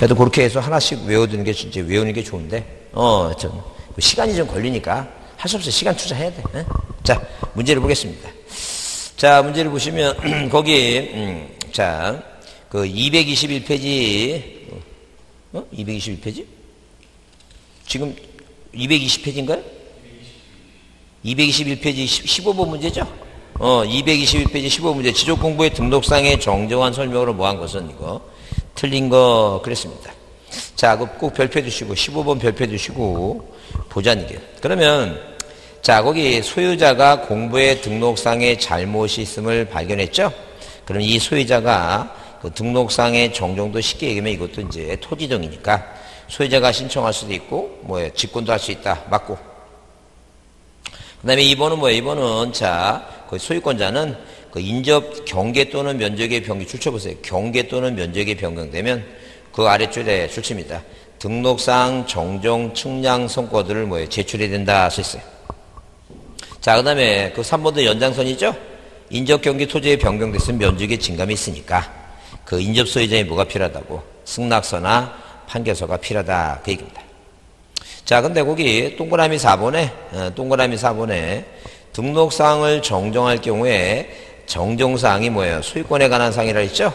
그래도 그렇게 해서 하나씩 외워두는 게 진짜 외우는 게 좋은데, 어, 좀, 시간이 좀 걸리니까 할 수 없어요. 시간 투자해야 돼. 에? 자, 문제를 보겠습니다. 자, 문제를 보시면, 거기, 음, 자, 그 221페이지, 어? 221페이지? 지금 220페이지인가요? 221페이지 15번 문제죠? 어, 221페이지 15문제. 지적 공부의 등록상의 정정한 설명으로 뭐한 것은 이거. 틀린 거 그랬습니다. 자, 꼭 별표 주시고, 15번 별표 주시고, 보자는 게. 그러면, 자, 거기 소유자가 공부의 등록상에 잘못이 있음을 발견했죠? 그럼 이 소유자가 그 등록상의 정정도 쉽게 얘기하면 이것도 이제 토지등이니까 소유자가 신청할 수도 있고, 뭐, 직권도 할 수 있다. 맞고. 그 다음에 2번은 뭐예요? 2번은, 자, 그 소유권자는 그 인접 경계 또는 면적의 변경, 출처보세요. 경계 또는 면적의 변경되면 그 아래줄에 출처입니다. 등록상 정정 측량 성과들을 뭐예요? 제출해야 된다 써있어요. 자, 그 다음에 그 3번도 연장선이죠? 인접 경계 토지의 변경됐으면 면적의 증감이 있으니까 그 인접 소유자에 뭐가 필요하다고? 승낙서나 판결서가 필요하다. 그 얘기입니다. 자, 근데 거기 동그라미 4번에, 어, 동그라미 4번에 등록사항을 정정할 경우에 정정사항이 뭐예요? 소유권에 관한 사항이라 했죠?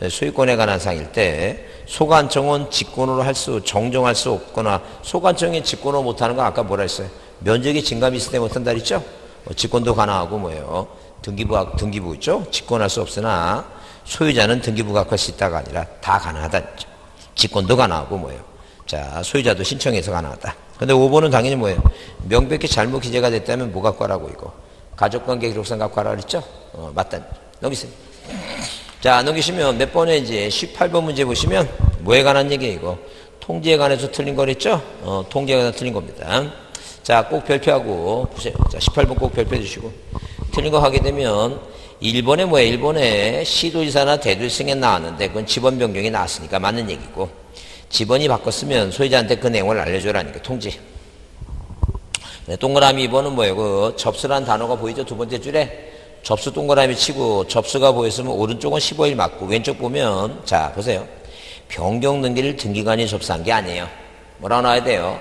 네, 소유권에 관한 사항일 때 소관청은 직권으로 할 수, 정정할 수 없거나 소관청이 직권으로 못하는 거 아까 뭐라 했어요? 면적이 증감이 있을 때 못한다 그랬죠? 뭐 직권도 가능하고 뭐예요? 등기부, 등기부 있죠? 직권할 수 없으나 소유자는 등기부 각할 수 있다가 아니라 다 가능하다. 직권도 가능하고 뭐예요? 자, 소유자도 신청해서 가능하다. 근데 5번은 당연히 뭐예요? 명백히 잘못 기재가 됐다면 뭐 갖고 하라고 이거. 가족관계 기록상 갖고 하라 그랬죠? 어, 맞다. 넘기세요. 자, 넘기시면 몇 번에 이제 18번 문제 보시면 뭐에 관한 얘기예요, 이거? 통지에 관해서 틀린 거랬죠? 어, 통지에 관해서 틀린 겁니다. 자, 꼭 별표하고 보세요. 자, 18번 꼭 별표 주시고. 틀린 거 하게 되면 1번에 뭐예요? 1번에 시도지사나 대도승에 나왔는데 그건 지번 변경이 나왔으니까 맞는 얘기고 지번이 바꿨으면 소유자한테 그 내용을 알려줘라니까 통지. 네, 동그라미 2번은 뭐예요? 그 접수란 단어가 보이죠? 두 번째 줄에 접수 동그라미 치고 접수가 보였으면 오른쪽은 15일 맞고 왼쪽 보면 자 보세요. 변경 등기를 등기관이 접수한 게 아니에요. 뭐라고 나와야 돼요?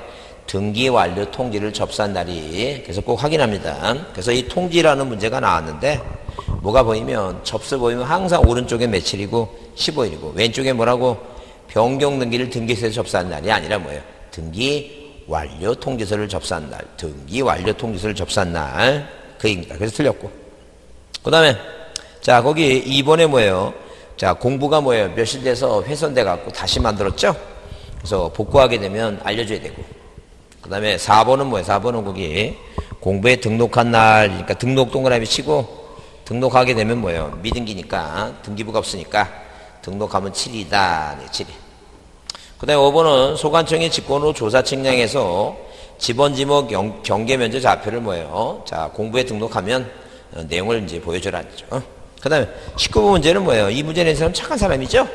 등기 완료 통지를 접수한 날이 그래서 꼭 확인합니다. 그래서 이 통지라는 문제가 나왔는데 뭐가 보이면 접수 보이면 항상 오른쪽에 며칠이고 15일이고 왼쪽에 뭐라고 변경 등기를 등기소에 접수한 날이 아니라 뭐예요? 등기 완료 통지서를 접수한 날, 등기 완료 통지서를 접수한 날, 그 얘기입니다. 그래서 틀렸고. 그 다음에, 자, 거기 2번에 뭐예요? 자, 공부가 뭐예요? 몇일 돼서 훼손돼 갖고 다시 만들었죠? 그래서 복구하게 되면 알려줘야 되고. 그 다음에 4번은 뭐예요? 4번은 거기 공부에 등록한 날, 그러니까 등록 동그라미 치고 등록하게 되면 뭐예요? 미등기니까 등기부가 없으니까 등록하면 7이다. 네, 7이. 그 다음에 5번은 소관청의 직권으로 조사 측량해서 지번 지목 경계 면적 좌표를 뭐예요? 자, 공부에 등록하면 어, 내용을 이제 보여줘라. 어? 그 다음에 19번 문제는 뭐예요? 이 문제 낸 사람 착한 사람이죠?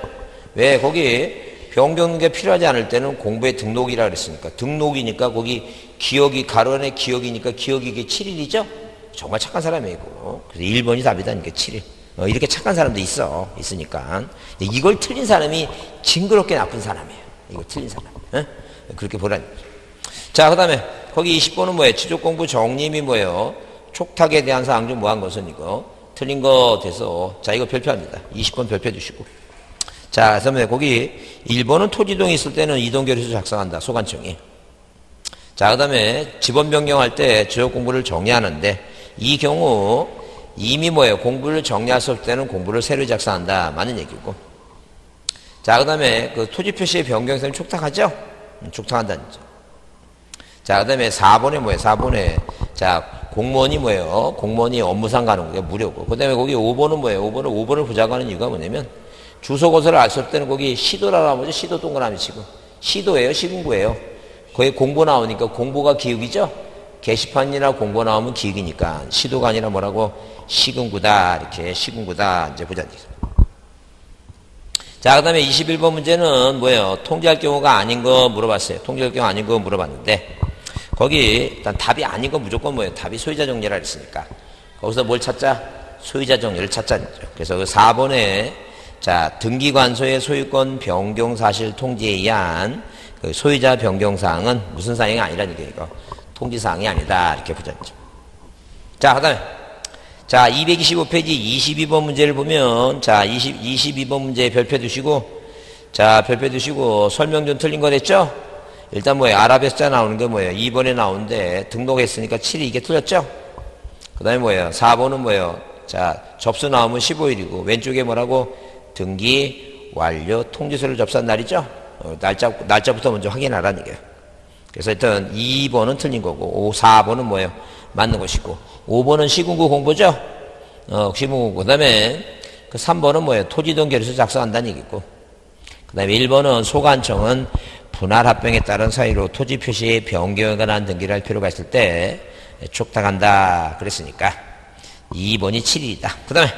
왜? 거기 변경게 필요하지 않을 때는 공부에 등록이라 그랬으니까. 등록이니까 거기 기억이, 가로안에 기억이니까 기억이 이게 7일이죠? 정말 착한 사람이고. 그래서 1번이 답이다니까 7일. 어, 이렇게 착한 사람도 있어. 있으니까. 이걸 틀린 사람이 징그럽게 나쁜 사람이에요. 이거 틀린 사람. 에? 그렇게 보라는 거죠. 자, 그 다음에 거기 20번은 뭐예요? 지적공부 정림이 뭐예요? 촉탁에 대한 사항 중 뭐한 것은 이거. 틀린 거 돼서. 자, 이거 별표합니다. 20번 별표 주시고. 자, 그러면 거기 1번은 토지동이 있을 때는 이동결의서 작성한다. 소관청이. 자, 그 다음에 지번 변경할 때 지역 공부를 정리하는데 이 경우 이미 뭐예요? 공부를 정리할 수 없을 때는 공부를 새로 작성한다. 맞는 얘기고. 자, 그 다음에 그 토지 표시의 변경성이 촉탁하죠? 음, 촉탁한다는 점. 자, 그 다음에 4번에 뭐예요? 4번에. 자, 공무원이 뭐예요? 공무원이 업무상 가는 게 무료고. 그 다음에 거기 5번은 뭐예요? 5번은 5번을 보자고 하는 이유가 뭐냐면 주소 거서를 알 수 없을 때는 거기 시도라고 하면 시도 동그라미 치고. 시도예요? 시군구예요? 거기 공부 나오니까 공부가 기억이죠? 게시판이나 공부 나오면 기억이니까 시도가 아니라 뭐라고 시군구다 이렇게 시군구다 이제 보자. 자, 그 다음에 21번 문제는 뭐예요? 통지할 경우가 아닌 거 물어봤어요. 통지할 경우 아닌 거 물어봤는데, 거기 일단 답이 아닌 거 무조건 뭐예요? 답이 소유자 정리라 했으니까. 거기서 뭘 찾자? 소유자 정리를 찾자죠. 그래서 그 4번에 자, 등기관소의 소유권 변경 사실 통지에 의한 그 소유자 변경 사항은 무슨 사항이 아니라는 게 이거. 통지 사항이 아니다. 이렇게 보자. 자, 그 다음에. 자, 225페이지 22번 문제를 보면, 자, 20, 22번 문제 별표 두시고, 자, 별표 두시고, 설명 좀 틀린 거 됐죠? 일단 뭐예요? 아랍에 숫자 나오는 게 뭐예요? 2번에 나오는데, 등록했으니까 7이 이게 틀렸죠? 그 다음에 뭐예요? 4번은 뭐예요? 자, 접수 나오면 15일이고, 왼쪽에 뭐라고? 등기 완료 통지서를 접수한 날이죠? 어, 날짜, 날짜부터 먼저 확인하라는 얘기예요. 그래서 일단 2번은 틀린 거고, 4번은 뭐예요? 맞는 것이고, 5번은 시군구 공부죠? 어, 시군구. 그 다음에 그 3번은 뭐예요? 토지동 결의서 작성한다는 얘기고, 그 다음에 1번은 소관청은 분할 합병에 따른 사유로 토지 표시의 변경에 관한 등기를 할 필요가 있을 때 촉탁한다. 그랬으니까 2번이 7일이다. 그 다음에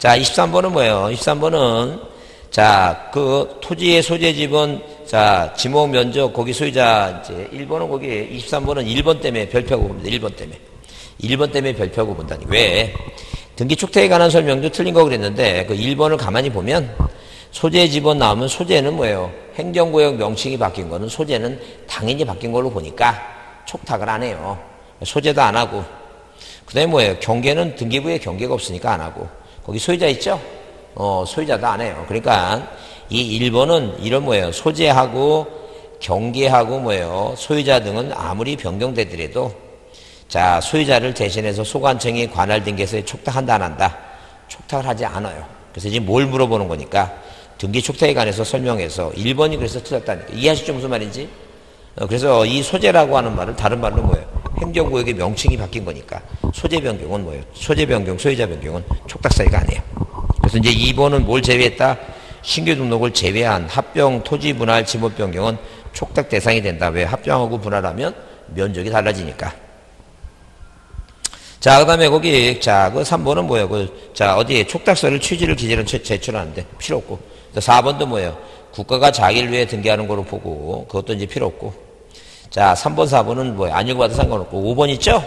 자, 23번은 뭐예요? 23번은 자, 그 토지의 소재 지분 자, 지목 면적 거기 소유자 이제 1번은 거기 23번은 1번 때문에 별표하고 봅니다. 1번 때문에. 1번 때문에 별표하고 본다니. 왜? 등기 축태에 관한 설명도 틀린 거 그랬는데 그 1번을 가만히 보면 소재 지분 나오면 소재는 뭐예요? 행정구역 명칭이 바뀐 거는 소재는 당연히 바뀐 걸로 보니까 촉탁을 안 해요. 소재도 안 하고. 그 다음에 뭐예요? 경계는 등기부에 경계가 없으니까 안 하고. 거기 소유자 있죠? 어, 소유자도 안 해요. 그러니까 이 1번은 이런 뭐예요? 소재하고 경계하고 뭐예요? 소유자 등은 아무리 변경되더라도 자, 소유자를 대신해서 소관청이 관할 등기에서 촉탁한다 안 한다? 촉탁을 하지 않아요. 그래서 지금 뭘 물어보는 거니까 등기 촉탁에 관해서 설명해서 1번이 그래서 틀렸다니까. 이해하시죠? 무슨 말인지? 어, 그래서 이 소재라고 하는 말을 다른 말로 뭐예요? 행정구역의 명칭이 바뀐 거니까 소재 변경은 뭐예요? 소재 변경, 소유자 변경은 촉탁 사유가 아니에요. 그래서 이제 2번은 뭘 제외했다? 신규 등록을 제외한 합병, 토지 분할, 지목 변경은 촉탁 대상이 된다. 왜? 합병하고 분할하면 면적이 달라지니까. 자, 그 다음에 거기, 자, 그 3번은 뭐예요? 그, 자, 어디에 촉탁서를 취지를 기재는 제출하는데 필요 없고. 4번도 뭐예요? 국가가 자기를 위해 등기하는 거로 보고, 그것도 이제 필요 없고. 자, 3번, 4번은 뭐예요? 안일받아 상관없고. 5번 있죠?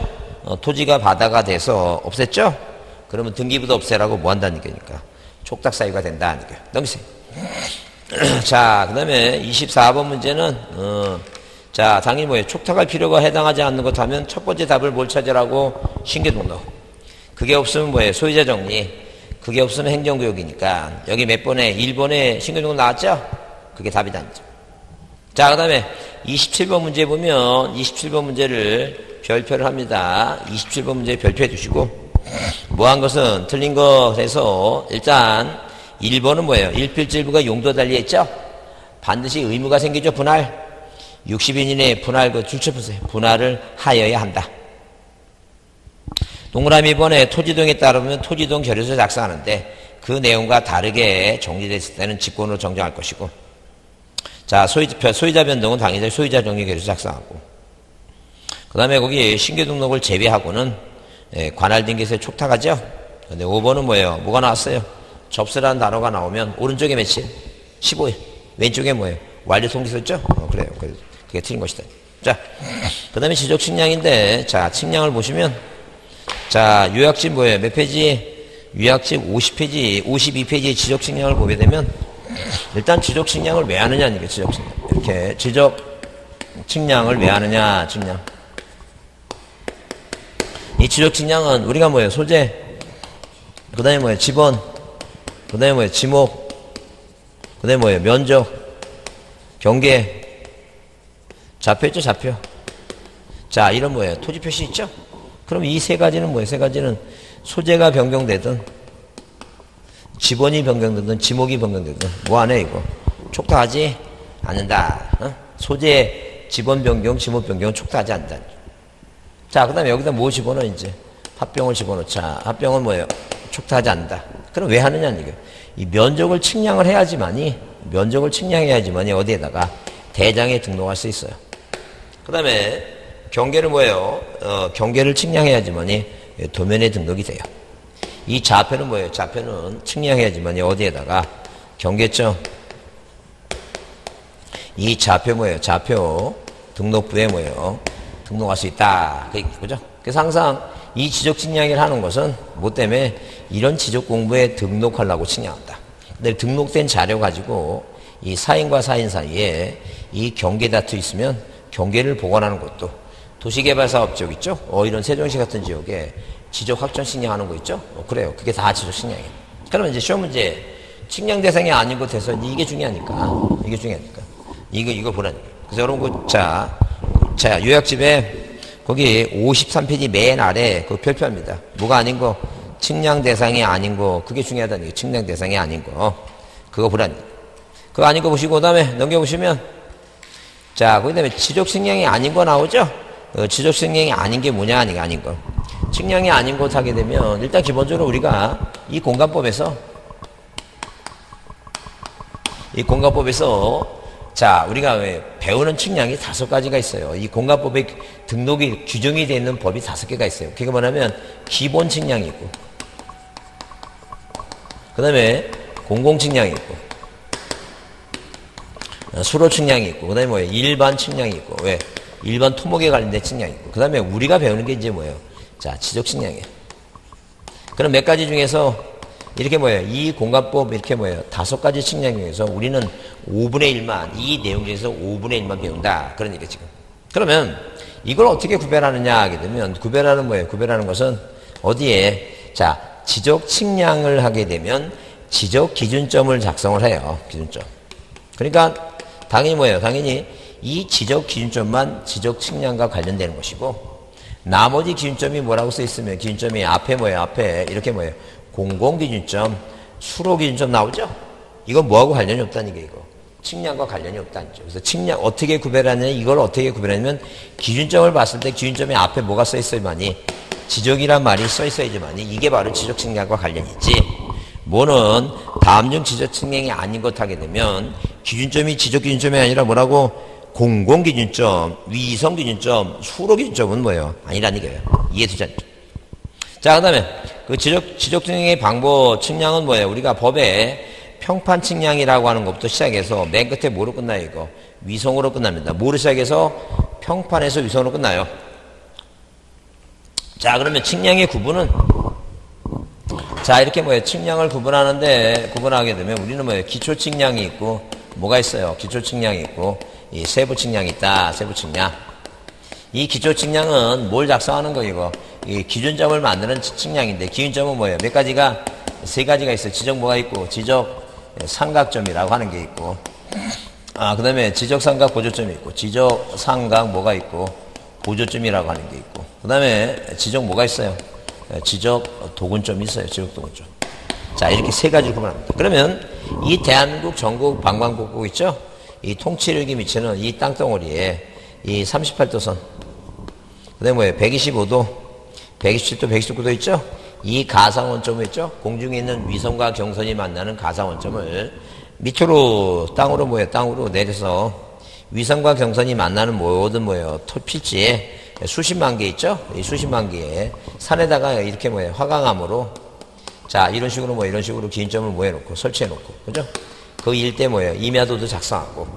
어, 토지가 바다가 돼서 없앴죠? 그러면 등기부도 없애라고 뭐 한다는 얘기니까. 촉탁 사유가 얘기예요. 넘기세요. 자, 그 다음에 24번 문제는, 어, 자, 당연히 뭐예요? 촉탁할 필요가 해당하지 않는 것 하면 첫 번째 답을 뭘 찾으라고? 신규 등록. 그게 없으면 뭐예요? 소유자 정리. 그게 없으면 행정구역이니까. 여기 몇 번에? 1번에 신규 등록 나왔죠? 그게 답이다. 자, 그 다음에 27번 문제 보면 27번 문제를 별표를 합니다. 27번 문제 별표해 주시고 뭐한 것은 틀린 것에서 일단 1번은 뭐예요? 일필질부가 용도 달리했죠? 반드시 의무가 생기죠, 분할. 60인 이내에 분할 그 줄쳐보세요. 분할을 하여야 한다. 동그라미 번에 토지동에 따르면 토지동 결의서 작성하는데 그 내용과 다르게 정리됐을 때는 직권으로 정정할 것이고 자 소유자, 소유자 변동은 당연히 소유자 정리 결의서 작성하고 그 다음에 거기 신규 등록을 제외하고는 예, 관할 등기에서 촉탁하죠. 근데 5번은 뭐예요? 뭐가 나왔어요? 접수라는 단어가 나오면 오른쪽에 며칠? 15일. 왼쪽에 뭐예요? 완료 통지서죠? 어, 그래요. 그게 틀린 것이다. 자, 그 다음에 지적 측량인데, 자, 측량을 보시면, 자, 요약집 뭐예요? 몇 페이지? 요약집 50페이지, 52페이지의 지적 측량을 보게 되면, 일단 지적 측량을 왜 하느냐, 이게 지적 측량. 이렇게 지적 측량을 왜 하느냐, 측량. 이 지적 측량은 우리가 뭐예요? 소재, 그 다음에 뭐예요? 지번, 그 다음에 뭐예요? 지목, 그 다음에 뭐예요? 면적, 경계, 좌표 있죠? 좌표. 자, 이런 뭐예요? 토지 표시 있죠? 그럼 이 세 가지는 뭐예요? 세 가지는 소재가 변경되든, 지번이 변경되든, 지목이 변경되든, 뭐 하네, 이거? 촉탁하지 않는다. 어? 소재, 지번 변경, 지목 변경은 촉탁하지 않는다. 자, 그 다음에 여기다 뭐 집어넣어, 이제? 합병을 집어넣자. 합병은 뭐예요? 촉탁하지 않는다. 그럼 왜 하느냐는 이게. 이 면적을 측량을 해야지만이, 면적을 측량해야지만이 어디에다가 대장에 등록할 수 있어요. 그 다음에 경계를 뭐예요? 어, 경계를 측량해야지만이 도면에 등록이 돼요. 이 좌표는 뭐예요? 좌표는 측량해야지만이 어디에다가 경계점 이 좌표 뭐예요? 좌표 등록부에 뭐예요? 등록할 수 있다. 그죠? 그래서 항상 이 지적 측량을 하는 것은 뭐 때문에 이런 지적 공부에 등록하려고 측량한다. 근데 등록된 자료 가지고 이 사인과 사인 사이에 이 경계 다투 있으면 경계를 보관하는 것도 도시개발사업 지역 있죠? 어, 이런 세종시 같은 지역에 지적 확정 식량하는 거 있죠? 어, 그래요. 그게 다 지적 식량이에요. 그러면 이제 시험 문제 측량 대상이 아닌 곳에서 이게 중요하니까 이게 중요하니까 이거 이거 보라니까. 그래서 여러분 자, 자 요약집에 거기 53페이지 맨 아래 그 별표입니다. 뭐가 아닌 거 측량 대상이 아닌 거 그게 중요하다는 게 측량 대상이 아닌 거 그거 보라니까. 그거 아닌 거 보시고 그 다음에 넘겨보시면 자 그 다음에 지적 측량이 아닌 거 나오죠? 어, 지적 측량이 아닌 게 뭐냐 아닌 게 아닌 거. 측량이 아닌 것 하게 되면 일단 기본적으로 우리가 이 공간법에서 이 공간법에서 자 우리가 왜 배우는 측량이 다섯 가지가 있어요. 이 공간법에 등록이 규정이 되어 있는 법이 다섯 개가 있어요. 그게 뭐냐면 기본 측량이 있고 그 다음에 공공 측량이 있고 수로 측량이 있고 그 다음에 뭐예요? 일반 측량이 있고 왜? 일반 토목에 관련된 측량이 있고 그 다음에 우리가 배우는 게 이제 뭐예요? 자 지적 측량이에요. 그럼 몇 가지 중에서 이렇게 뭐예요? 이 공간법 이렇게 뭐예요? 다섯 가지 측량 중에서 우리는 5분의 1만, 이 내용 중에서 5분의 1만 배운다. 그런 얘기 지금. 그러면 이걸 어떻게 구별하느냐 하게 되면 구별하는 뭐예요? 구별하는 것은 어디에? 자, 지적 측량을 하게 되면 지적 기준점을 작성을 해요. 기준점. 그러니까 당연히 뭐예요? 당연히 이 지적 기준점만 지적 측량과 관련되는 것이고 나머지 기준점이 뭐라고 써 있으면 기준점이 앞에 뭐예요? 앞에 이렇게 뭐예요? 공공기준점, 수로기준점 나오죠? 이건 뭐하고 관련이 없다는 게 이거. 측량과 관련이 없다는 죠. 그래서 측량 어떻게 구별하느냐 이걸 어떻게 구별하냐면 기준점을 봤을 때 기준점이 앞에 뭐가 써 있어야만이 지적이란 말이 써 있어야지만이 이게 바로 지적 측량과 관련이 있지. 뭐는 다음 중 지적 측량이 아닌 것 하게 되면 기준점이 지적 기준점이 아니라 뭐라고 공공 기준점, 위성 기준점, 수로 기준점은 뭐예요? 아니라는 얘기예요. 이해되지 않죠? 자, 그 다음에 그 지적, 지적 측량의 방법, 측량은 뭐예요? 우리가 법에 평판 측량이라고 하는 것부터 시작해서 맨 끝에 뭐로 끝나요, 이거? 위성으로 끝납니다. 뭐로 시작해서 평판에서 위성으로 끝나요. 자, 그러면 측량의 구분은 자, 이렇게 뭐예요? 측량을 구분하는데 구분하게 되면 우리는 뭐예요? 기초 측량이 있고 뭐가 있어요? 기초 측량이 있고 이 세부 측량이 있다. 세부 측량. 이 기초 측량은 뭘 작성하는 거 이거? 이 기준점을 만드는 측량인데 기준점은 뭐예요? 몇 가지가 세 가지가 있어요. 지적 뭐가 있고 지적 삼각점이라고 하는 게 있고 아 그다음에 지적 삼각 보조점이 있고 지적 삼각 뭐가 있고 보조점이라고 하는 게 있고 그다음에 지적 뭐가 있어요? 지적 도근점이 있어요. 지적 도근점. 자 이렇게 세 가지를 구분합니다. 그러면 이 대한민국 전국 방방곡곡 있죠? 이 통치력이 미치는 이 땅덩어리에 이 38도선, 그 다음에 뭐예요? 125도, 127도, 119도 있죠? 이 가상원점을 있죠? 공중에 있는 위성과 경선이 만나는 가상원점을 밑으로 땅으로 뭐예요? 땅으로 내려서 위성과 경선이 만나는 모든 뭐예요? 필지에 수십만 개 있죠? 이 수십만 개의 산에다가 이렇게 뭐예요? 화강암으로 자 이런 식으로 뭐 이런 식으로 기인점을 모여놓고 설치해놓고 그죠? 그 일대 뭐예요? 임야도도 작성하고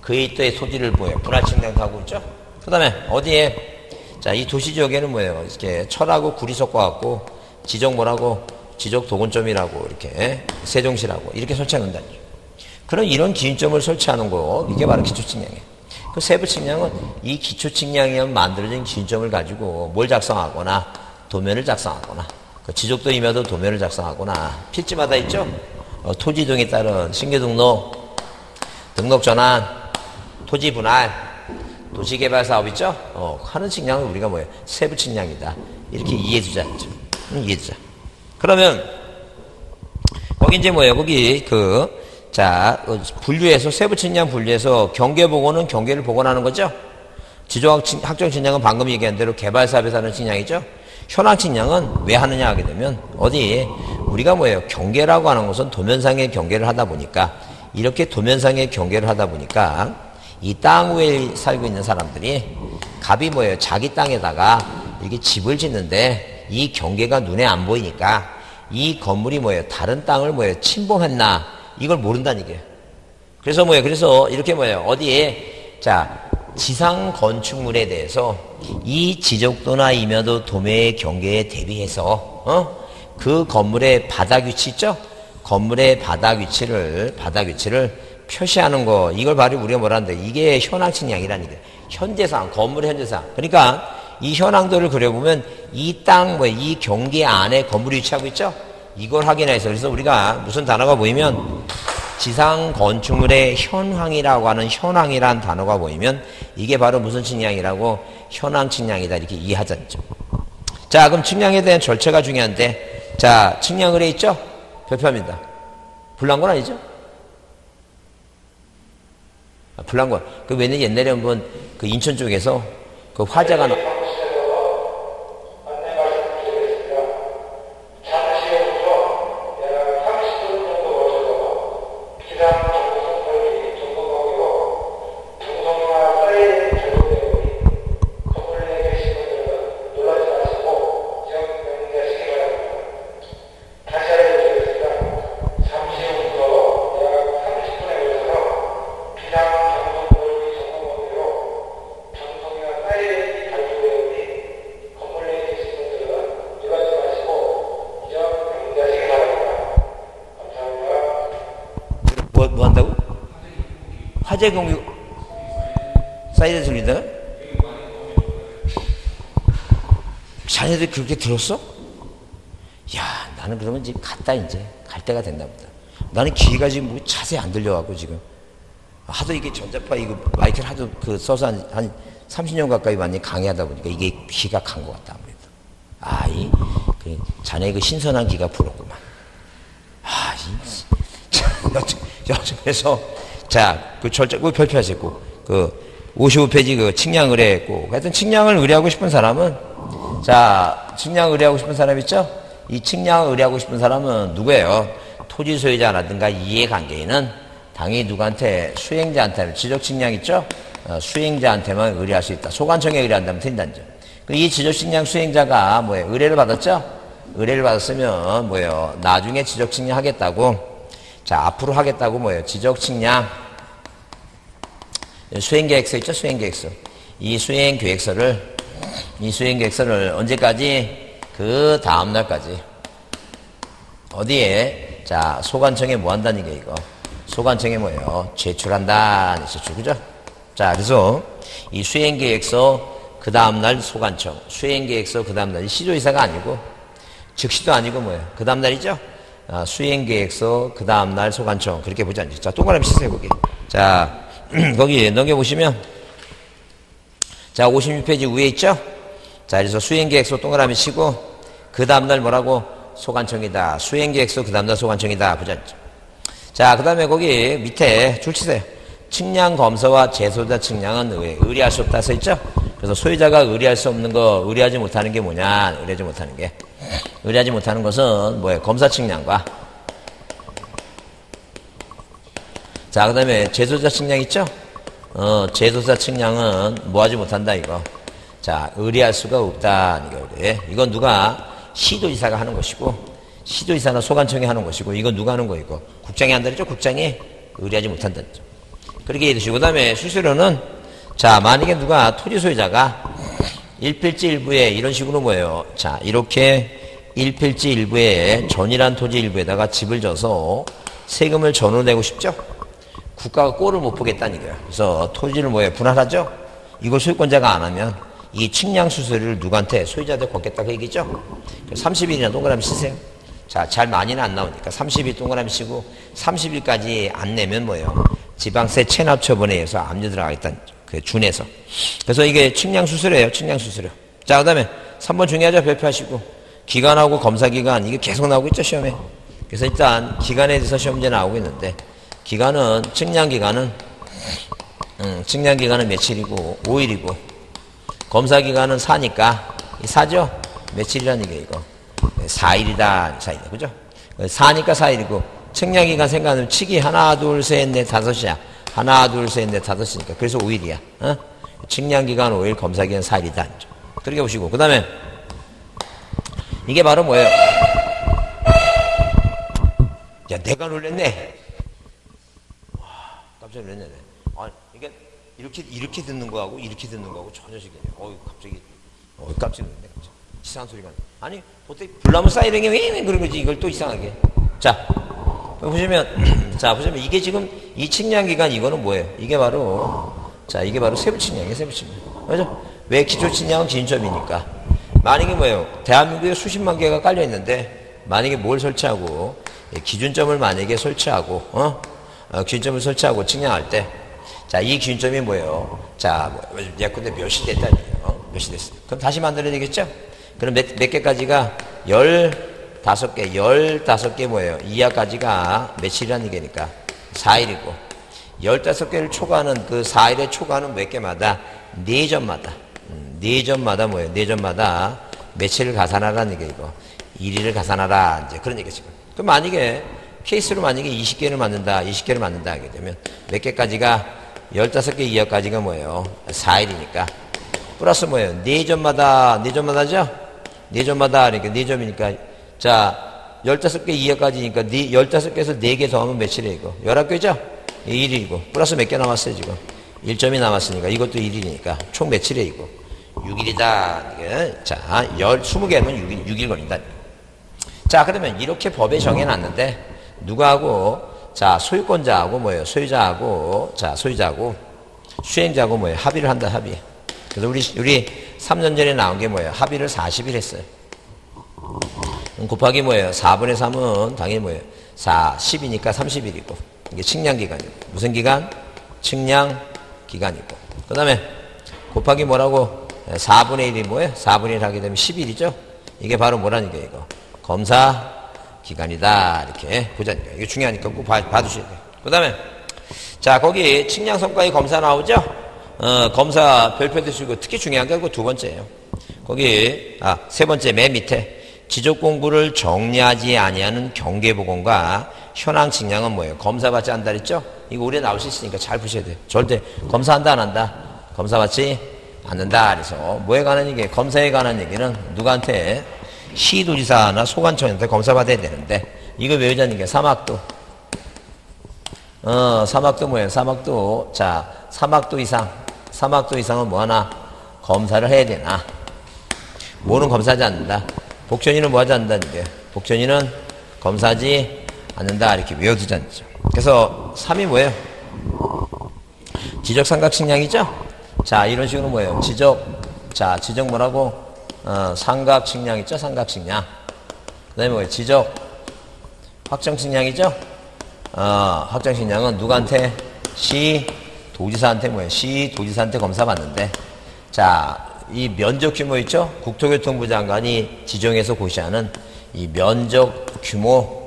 그 일대의 토지를 뭐예요? 분할측량 하고 있죠? 그 다음에 어디에 자, 이 도시 지역에는 뭐예요? 이렇게 철하고 구리 섞어갖고 지적 뭐라고? 지적 도근점이라고 이렇게 세종시라고 이렇게 설치한다는 거죠. 그럼 이런 기준점을 설치하는 거 이게 바로 기초측량이에요. 그 세부 측량은 이 기초 측량에 만들어진 기준점을 가지고 뭘 작성하거나 도면을 작성하거나 그 지적도 임야도 도면을 작성하거나 필지마다 있죠? 어, 토지 등에 따른 신규 등록, 등록 전환, 토지 분할, 도시개발 사업 있죠? 어, 하는 측량은 우리가 뭐예요? 세부 측량이다. 이렇게 이해해 주자. 응, 이해해 주자. 그러면, 거기 이제 뭐예요? 거기 그, 자, 어, 분류해서, 세부 측량 분류해서 경계 보고는 경계를 복원하는 거죠? 지적 학종 측량은 방금 얘기한 대로 개발 사업에서 하는 측량이죠? 현황 측량은 왜 하느냐 하게 되면 어디 우리가 뭐예요? 경계라고 하는 것은 도면상의 경계를 하다 보니까 이렇게 도면상의 경계를 하다 보니까 이 땅 위에 살고 있는 사람들이 갑이 뭐예요? 자기 땅에다가 이렇게 집을 짓는데 이 경계가 눈에 안 보이니까 이 건물이 뭐예요? 다른 땅을 뭐예요? 침범했나? 이걸 모른다는 얘기예요. 그래서 뭐예요? 그래서 이렇게 뭐예요? 어디에 자 지상 건축물에 대해서 이 지적도나 임야도 도매의 경계에 대비해서 어? 그 건물의 바닥 위치 있죠? 건물의 바닥 위치를 바닥 위치를 표시하는 거 이걸 바로 우리가 뭐라는데 이게 현황 측량이라는 게 현재상 건물의 현재상. 그러니까 이 현황도를 그려보면 이 땅 뭐 이 경계 안에 건물이 위치하고 있죠? 이걸 확인해서 그래서 우리가 무슨 단어가 보이면 지상 건축물의 현황이라고 하는 현황이라는 단어가 보이면 이게 바로 무슨 측량이라고? 현황 측량이다. 이렇게 이해하잖죠? 자 그럼 측량에 대한 절차가 중요한데 자 측량을 해 있죠? 별표합니다. 불난 건 아니죠 아, 건. 그 왜냐 옛날에 한번 그 인천 쪽에서 그 화재가 나, 1.06 사이렌 소리인데 자녀들이 그렇게 들었어? 야 나는 그러면 이제 갔다 이제 갈 때가 됐나 보다. 나는 귀가 지금 뭐 자세히 안 들려갖고 지금. 하도 이게 전자파 이거 마이크를 하도 그 써서 한, 한 30년 가까이 많이 강의하다 보니까 이게 귀가 간 것 같다 아무래도. 아이 그 자네 그 신선한 귀가 불었구만. 아이 여중에서 자, 그 절자, 그 별표하셨고, 그 55페이지 그 측량 의뢰했고, 하여튼 측량을 의뢰하고 싶은 사람은 자, 측량 의뢰하고 싶은 사람 있죠? 이 측량 의뢰하고 싶은 사람은 누구예요? 토지 소유자라든가 이해관계인은 당연히 누구한테 수행자한테 지적 측량 있죠? 어, 수행자한테만 의뢰할 수 있다. 소관청에 의뢰한다면 된다는 점. 그이 지적 측량 수행자가 뭐예요? 의뢰를 받았죠? 의뢰를 받았으면 뭐예요? 나중에 지적 측량 하겠다고 자, 앞으로 하겠다고 뭐예요? 지적 측량 수행 계획서 있죠? 수행 계획서. 이 수행 계획서를 이 수행 계획서를 언제까지? 그 다음 날까지. 어디에? 자, 소관청에 뭐 한다는 게 이거. 소관청에 뭐예요? 제출한다. 제출. 그죠? 자, 그래서 이 수행 계획서 그 다음 날 소관청. 수행 계획서 그 다음 날 시조이사가 아니고 즉시도 아니고 뭐예요? 그 다음 날이죠? 아, 수행 계획서 그 다음 날 소관청. 그렇게 보지 않죠. 자, 동그라미 치세요, 거기. 자, 거기 넘겨보시면 자, 56페이지 위에 있죠? 자, 그래서 수행계획서 동그라미 치고, 그 다음날 뭐라고? 소관청이다. 수행계획서 그 다음날 소관청이다. 보자. 자, 그 다음에 거기 밑에 줄 치세요. 측량 검사와 재소자 측량은 의, 의뢰할 수 없다 써있죠? 그래서 소유자가 의뢰할 수 없는 거, 의뢰하지 못하는 게 뭐냐? 의뢰하지 못하는 게. 의뢰하지 못하는 것은 뭐예요? 검사 측량과. 자, 그 다음에 재소자 측량 있죠? 어, 제도사 측량은 뭐 하지 못한다, 이거. 자, 의뢰할 수가 없다, 이거 의뢰. 이건 누가 시도지사가 하는 것이고, 시도지사나 소관청이 하는 것이고, 이건 누가 하는 거, 이거. 국장이 한다 그랬죠? 국장이 의뢰하지 못한다. 그랬죠? 그렇게 해두시고, 그 다음에 수수료는, 자, 만약에 누가 토지 소유자가 일필지 일부에 이런 식으로 뭐예요? 자, 이렇게 일필지 일부에 전이란 토지 일부에다가 집을 져서 세금을 전후 내고 싶죠? 국가가 꼴을 못 보겠다는 거예요. 그래서 토지를 뭐에 분할하죠? 이걸 소유권자가 안 하면 이 측량 수수료를 누구한테 소유자한테 걷겠다 그 얘기죠? 30일이나 동그라미 치세요. 자, 잘 많이는 안 나오니까 30일 동그라미 치고 30일까지 안 내면 뭐예요? 지방세 체납 처분에 의해서 압류 들어가겠다는 그 준해서. 그래서 이게 측량 수수료예요. 측량 수수료. 자, 그다음에 3번 중요하죠. 발표하시고 기간하고 검사 기간 이게 계속 나오고 있죠 시험에. 그래서 일단 기간에 대해서 시험 문제 나오고 있는데 기간은 측량 기간은 음, 측량 기간은 며칠이고 5일이고 검사 기간은 4니까 이 4죠? 며칠이라는 게 이거 4일이다 4일 그죠? 4니까 4일이고 측량 기간 생각하면 치기 하나 둘셋넷 다섯이야 하나 둘셋넷 다섯이니까 그래서 5일이야 어? 측량 기간 5일 검사 기간 4일이다 그렇게 보시고 그 다음에 이게 바로 뭐예요? 야 내가 놀랬네 깜짝 놀랐네. 아, 이게 이렇게 이렇게 듣는 거하고 이렇게 듣는 거하고 전혀 시계네. 어이 갑자기 어 깜짝 놀랐네. 갑자기. 이상한 소리가. 나. 아니 보통 불나무 사이렌이 왜 그런 거지 이걸 또 이상하게. 자 보시면, 자, 보시면 이게 지금 이 측량 기간 이거는 뭐예요? 이게 바로, 자, 이게 바로 세부 측량이에요, 세부 측량. 그죠? 왜 기초 측량은 기준점이니까. 만약에 뭐예요? 대한민국에 수십만 개가 깔려 있는데, 만약에 뭘 설치하고, 기준점을 만약에 설치하고, 어? 어 기준점을 설치하고 측량할 때, 자, 이 기준점이 뭐예요? 자, 뭐, 예컨대 몇이 됐다니요. 어? 몇이 됐어. 그럼 다시 만들어야 되겠죠? 그럼 몇, 몇 개까지가? 열다섯 개, 열다섯 개 뭐예요? 이하까지가 며칠이라는 얘기니까? 4일이고. 열다섯 개를 초과하는 그 4일에 초과하는 몇 개마다? 네 점마다. 음, 네 점마다 뭐예요? 네 점마다 며칠을 가산하라는 얘기이고. 1일을 가산하라. 이제 그런 얘기죠. 그럼 만약에 케이스로 만약에 20개를 만든다, 20개를 만든다 하게 되면 몇 개까지가 15개 이하까지가 뭐예요? 4일이니까. 플러스 뭐예요? 4점마다, 4점마다죠? 4점마다, 그러니까 4점이니까. 자, 15개 이하까지니까 15개에서 4개 더하면 며칠이에요, 이거? 11개죠? 1일이고. 플러스 몇 개 남았어요, 지금? 1점이 남았으니까. 이것도 1일이니까. 총 며칠이에요, 이거? 6일이다. 이게. 자, 10, 20개면 6일, 6일 걸린다. 자, 그러면 이렇게 법에 정해놨는데, 누가 하고, 자, 소유권자하고 뭐예요? 소유자하고, 자, 소유자하고, 수행자하고 뭐예요? 합의를 한다, 합의. 그래서 우리, 우리 3년 전에 나온 게 뭐예요? 합의를 40일 했어요. 곱하기 뭐예요? 4분의 3은 당연히 뭐예요? 4, 10이니까 30일이고. 이게 측량 기간이고. 무슨 기간? 측량 기간이고. 그 다음에 곱하기 뭐라고? 4분의 1이 뭐예요? 4분의 1 하게 되면 10일이죠? 이게 바로 뭐라는 게 이거? 검사 기간이다. 이렇게 보자니까. 이게 중요하니까 꼭 봐, 봐두셔야 돼요. 그 다음에, 자, 거기 측량 성과의 검사 나오죠? 어, 검사 별표 드시고 특히 중요한 게 그 두 번째예요. 거기, 아, 세 번째 맨 밑에 지적 공부를 정리하지 아니하는 경계보건과 현황 측량은 뭐예요? 검사 받지 않다 그랬죠? 이거 우리에 나올 수 있으니까 잘 보셔야 돼요. 절대 검사한다 안 한다? 검사 받지 않는다. 그래서 뭐에 관한 얘기? 검사에 관한 얘기는 누구한테 시도지사나 소관청한테 검사받아야 되는데 이거 외우자는 게 사막도. 어 사막도 뭐예요? 사막도. 자 사막도 이상. 사막도 이상은 뭐 하나? 검사를 해야 되나? 뭐는 검사하지 않는다. 복천이는 뭐 하지 않는다는 게 복천이는 검사하지 않는다. 이렇게 외워두자는 거죠 그래서 3이 뭐예요? 지적 삼각 측량이죠? 자 이런 식으로 뭐예요? 지적. 자 지적 뭐라고 어, 삼각 측량 있죠? 삼각 측량. 그 다음에 뭐예요? 지적 확정 측량이죠? 어, 확정 측량은 누구한테? 시 도지사한테 뭐예요? 시 도지사한테 검사 받는데. 자, 이 면적 규모 있죠? 국토교통부 장관이 지정해서 고시하는 이 면적 규모,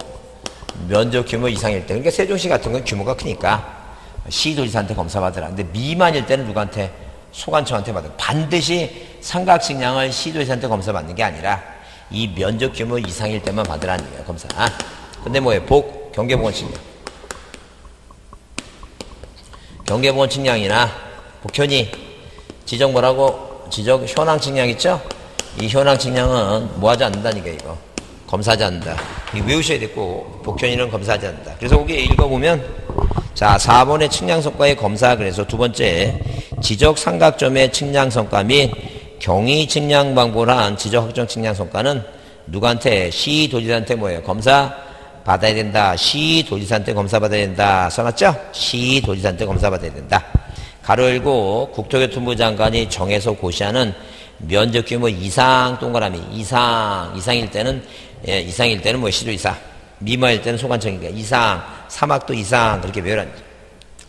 면적 규모 이상일 때. 그러니까 세종시 같은 건 규모가 크니까 시도지사한테 검사 받으라. 근데 미만일 때는 누구한테? 소관청한테 받은 반드시 삼각식량을 시도지사한테 검사 받는 게 아니라 이 면적 규모 이상일 때만 받으라는 얘기야 검사. 근데 뭐예요 복 경계보건 측량 경계보건 측량이나 복현이 지적 뭐라고? 지적 현황 측량 있죠? 이 현황 측량은 뭐 하지 않는다니까 이거. 검사하지 않는다. 이 외우셔야 되고 복현이는 검사하지 않는다. 그래서 거기 읽어보면 자 4번의 측량 성과의 검사 그래서 두 번째 지적 삼각점의 측량 성과 및 경위 측량 방법을 한 지적 확정 측량 성과는 누구한테 시 도지사한테 뭐예요? 검사 받아야 된다. 시 도지사한테 검사 받아야 된다. 써놨죠? 시 도지사한테 검사 받아야 된다. 가로 열고 국토교통부 장관이 정해서 고시하는 면적 규모 이상 동그라미 이상 이상일 때는 예, 이상일 때는 뭐 시도 이상 미만일 때는 소관청이니까 이상 사막도 이상 그렇게 외우라는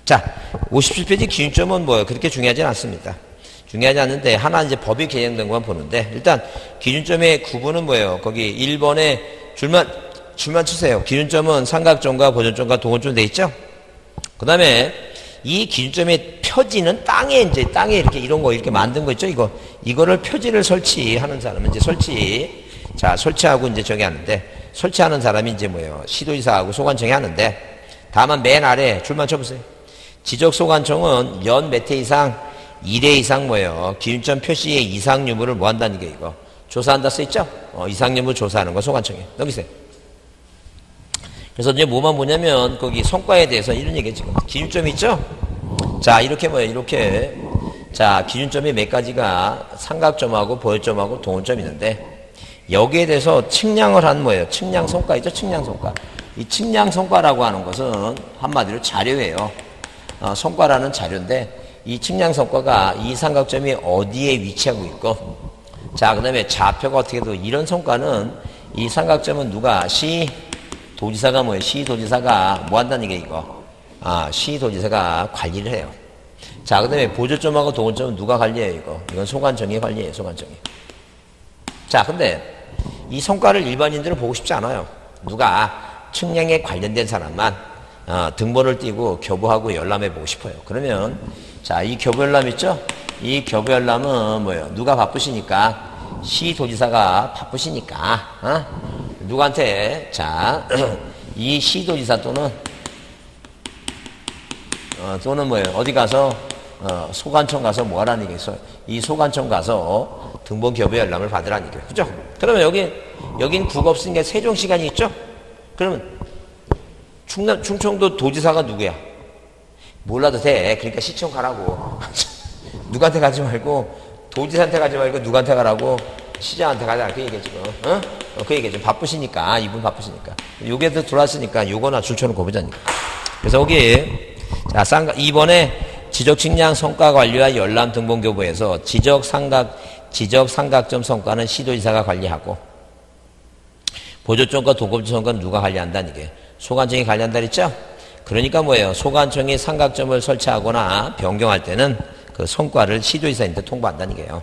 자, 57페이지 기준점은 뭐예요? 그렇게 중요하지 않습니다. 중요하지 않는데 하나 이제 법이 개정된 것만 보는데 일단 기준점의 구분은 뭐예요? 거기 1번에 줄만 줄만 치세요. 기준점은 삼각점과 보존점과 동원점 돼 있죠? 그 다음에 이 기준점의 표지는 땅에 이제 땅에 이렇게 이런 거 이렇게 만든 거 있죠? 이거 이거를 표지를 설치하는 사람은 이제 설치 자 설치하고 이제 저기 하는데 설치하는 사람이 이제 뭐예요? 시도지사하고 소관청이 하는데 다만 맨 아래 줄만 쳐보세요. 지적소관청은 연 몇 회 이상 1회 이상 뭐예요? 기준점 표시의 이상 유무를 뭐 한다는 게 이거 조사한다 써있죠? 어, 이상 유무 조사하는 거 소관청에 넘기세요. 그래서 이제 뭐만 보냐면 거기 성과에 대해서 이런 얘기 지금 기준점 있죠? 자 이렇게 뭐예요? 이렇게 자 기준점이 몇 가지가 삼각점하고 보혈점하고 동원점 있는데 여기에 대해서 측량을 한 뭐예요? 측량 성과 있죠? 측량 성과 이 측량 성과라고 하는 것은 한마디로 자료예요. 어, 성과라는 자료인데 이 측량 성과가 이 삼각점이 어디에 위치하고 있고 자, 그 다음에 좌표가 어떻게 돼 이런 성과는 이 삼각점은 누가 시 도지사가 뭐예요? 시 도지사가 뭐 한다는 게 이거? 아, 시 도지사가 관리를 해요. 자, 그 다음에 보조점하고 동원점은 누가 관리해요, 이거? 이건 소관청이 관리해요, 소관청이. 자, 근데 이 성과를 일반인들은 보고 싶지 않아요. 누가 측량에 관련된 사람만 어, 등본을 띄고 교부하고 열람해 보고 싶어요. 그러면 자, 이 교부 열람 있죠? 이 교부 열람은 뭐예요? 누가 바쁘시니까 시 도지사가 바쁘시니까 어? 누구한테 자, 이 시 도지사 또는 어, 또는 뭐예요? 어디 가서 어, 소관청 가서 뭐 하라는 얘기겠어? 이 소관청 가서 등본 교부 열람을 받으라는 얘기예요. 그죠? 그러면 여기 여긴 국어 없으니까 세종 시간이 있죠? 그러면 충남, 충청도 도지사가 누구야? 몰라도 돼. 그러니까 시청 가라고. 누구한테 가지 말고, 도지사한테 가지 말고, 누구한테 가라고, 시장한테 가자. 그 얘기지, 뭐. 어? 어, 그 얘기죠. 바쁘시니까. 이분 바쁘시니까. 요게도 들어왔으니까 요거나 줄쳐놓고 보자니까. 그래서 여기, 자, 쌍가, 이번에 지적 측량 성과 관리와 열람 등본 교부에서 지적 삼각, 지적 삼각점 성과는 시도지사가 관리하고, 보조점과 동급점 성과는 누가 관리한다는 게. 소관청이 관리한다 그랬죠? 그러니까 뭐예요? 소관청이 삼각점을 설치하거나 변경할 때는 그 성과를 시도이사한테 통보한다는 게요.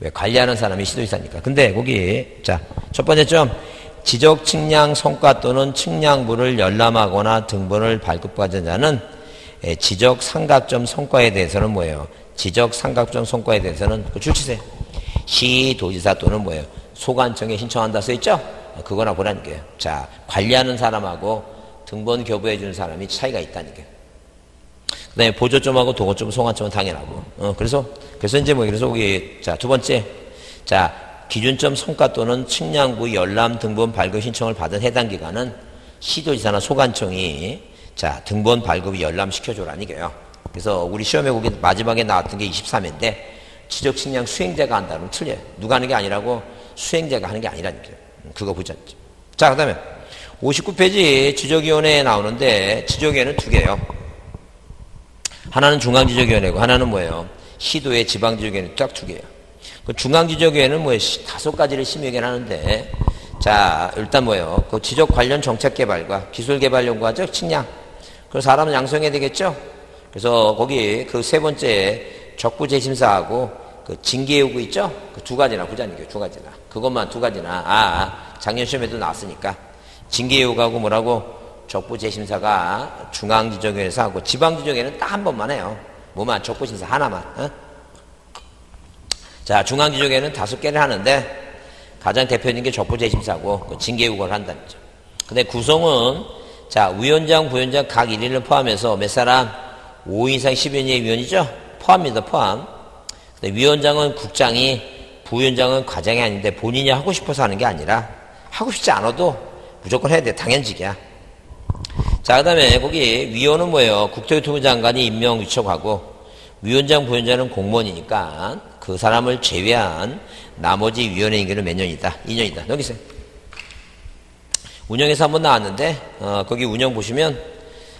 왜? 관리하는 사람이 시도이사니까. 근데 거기, 자, 첫 번째 점, 지적 측량 성과 또는 측량부를 열람하거나 등본을 발급받은 자는 예, 지적 삼각점 성과에 대해서는 뭐예요? 지적 삼각점 성과에 대해서는 그 줄치세요. 시 도지사 또는 뭐예요? 소관청에 신청한다 써있죠? 그거나 보라는 게요. 자, 관리하는 사람하고 등본 교부해 주는 사람이 차이가 있다는 게. 그 다음에 보조점하고 도고점, 송환점은 당연하고. 어, 그래서, 그래서 이제 뭐, 그래서 우리, 자, 두 번째. 자, 기준점 성과 또는 측량부 열람 등본 발급 신청을 받은 해당 기관은 시도지사나 소관청이 자, 등본 발급을 열람시켜줘라는 게요. 그래서 우리 시험에 거기 마지막에 나왔던 게 23회인데 지적 측량 수행자가 한다면 틀려요. 누가 하는 게 아니라고 수행자가 하는 게 아니라는 거예요. 그거 보자. 자, 그 다음에 59페이지 지적위원회에 나오는데 지적위원회는 두 개예요. 하나는 중앙지적위원회고 하나는 뭐예요? 시도의 지방지적위원회 딱 두 개예요. 그 중앙지적위원회는 뭐예요? 다섯 가지를 심의하긴 하는데 자, 일단 뭐예요? 그 지적 관련 정책 개발과 기술 개발 연구하죠? 측량. 그 사람은 양성해야 되겠죠? 그래서 거기 그 세 번째 적부 재심사하고 그 징계 요구 있죠? 그 두 가지나 부자니까 두 가지나. 그것만 두 가지나. 아, 작년 시험에도 나왔으니까. 징계 요구하고 뭐라고? 적부 재심사가 중앙지적위원회에서 하고 지방지적위원회는 딱 한 번만 해요. 뭐만 적부심사 하나만. 어? 자, 중앙지적위원회는 다섯 개를 하는데 가장 대표적인 게 적부재심사고 그 징계 요구를 한다는 거죠. 근데 구성은 자 위원장, 부위원장 각 1인을 포함해서 몇 사람? 5 이상 10인의 위원이죠? 포함입니다. 포함. 근데 위원장은 국장이 부위원장은 과장이 아닌데 본인이 하고 싶어서 하는 게 아니라 하고 싶지 않아도 무조건 해야 돼. 당연직이야. 자, 그 다음에 거기 위원은 뭐예요? 국토교통부 장관이 임명 위촉하고 위원장, 부위원장은 공무원이니까 그 사람을 제외한 나머지 위원회 임기는 몇 년이다? 2년이다. 여기 있어요. 운영에서 한번 나왔는데, 어, 거기 운영 보시면,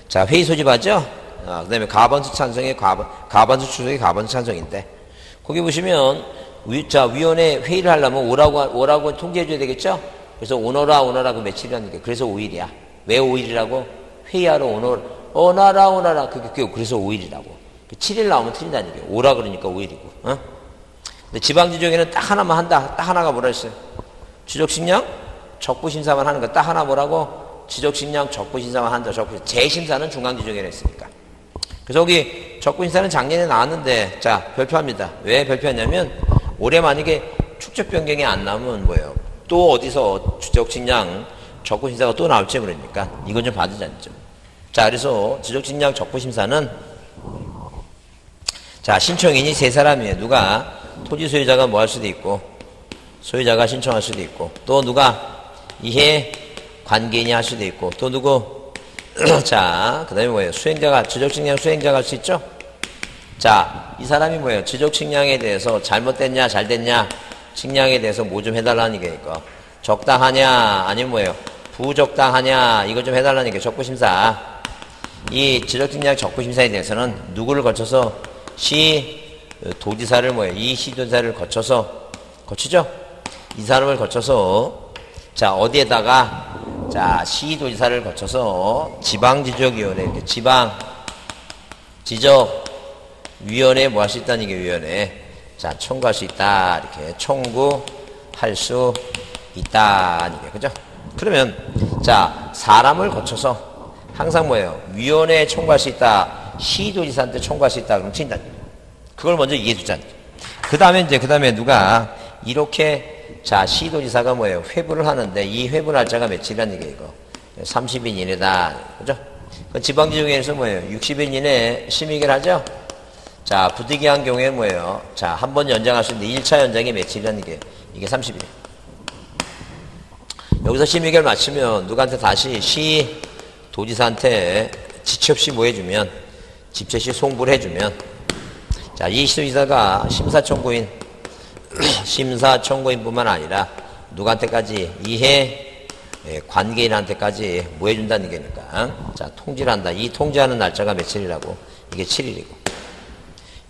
자, 회의 소집하죠? 어, 그 다음에 가반수 찬성의 가반, 가반수 추석의 가반수 찬성인데, 거기 보시면, 위, 자, 위원회 회의를 하려면 오라고, 오라고 통지해줘야 되겠죠? 그래서 오너라, 오너라 그 며칠이라는 게, 그래서 5일이야. 왜 5일이라고? 회의하러 오너, 오너라, 오너라. 그게, 그래서 5일이라고. 7일 나오면 틀린다는 게 오라 그러니까 5일이고, 어? 근데 지방지적에는 딱 하나만 한다. 딱 하나가 뭐라 했어요? 지적식량? 적부심사만 하는 거. 딱 하나 뭐라고? 지적식량 적부심사만 한다. 적부 재심사는 중앙지적에 했으니까. 그래서 여기 적부심사는 작년에 나왔는데, 자, 별표합니다. 왜 별표했냐면, 올해 만약에 축적 변경이 안 나오면 뭐예요? 또 어디서 지적식량 적부심사가 또 나올지 그러니까, 이건 좀 받으자죠. 자, 그래서 지적식량 적부심사는, 자, 신청인이 세 사람이에요. 누가? 토지 소유자가 뭐 할 수도 있고 소유자가 신청할 수도 있고 또 누가 이해 관계인이 할 수도 있고 또 누구? 자 그다음에 뭐예요? 수행자가 지적측량 수행자가 할 수 있죠? 자 이 사람이 뭐예요? 지적측량에 대해서 잘못됐냐 잘됐냐 측량에 대해서 뭐 좀 해달라는 얘기니까 적당하냐 아니면 뭐예요? 부적당하냐 이거 좀 해달라니까 적부심사. 이 지적직량 적부심사에 대해서는 누구를 거쳐서? 시 도지사를 뭐예요? 이 시도지사를 거쳐서 거치죠? 이 사람을 거쳐서 자 어디에다가? 자 시도지사를 거쳐서 지방지적위원회 지방 지적위원회 뭐 할 수 있다는 게 위원회. 자 청구할 수 있다 이렇게 청구할 수 있다 이게 그죠? 그러면 자 사람을 거쳐서 항상 뭐예요? 위원회에 청구할 수 있다 시도지사한테 청구할 수 있다 그럼 친다. 그걸 먼저 이해해 주자 그 다음에 이제 그 다음에 누가? 이렇게 자 시도지사가 뭐예요? 회부를 하는데 이 회부 날짜가 며칠이란 얘기예요 이거? 30일 이내다. 그죠? 그 지방지역에서 뭐예요? 60일 이내에 심의를 하죠? 자 부득이한 경우에 뭐예요? 자 한 번 연장할 수 있는데 1차 연장이 며칠이란 얘기예요? 이게 30일. 여기서 심의결 마치면 누구한테 다시 시 도지사한테 지체 없이 뭐 해주면 집체시 송부를 해주면. 자 이 시도지사가 심사청구인 심사 청구인뿐만 아니라 누구한테까지 이해 예, 관계인한테까지 뭐 해준다는 얘기니까 자 통지를 한다. 이 통지하는 날짜가 며칠이라고? 이게 7일이고.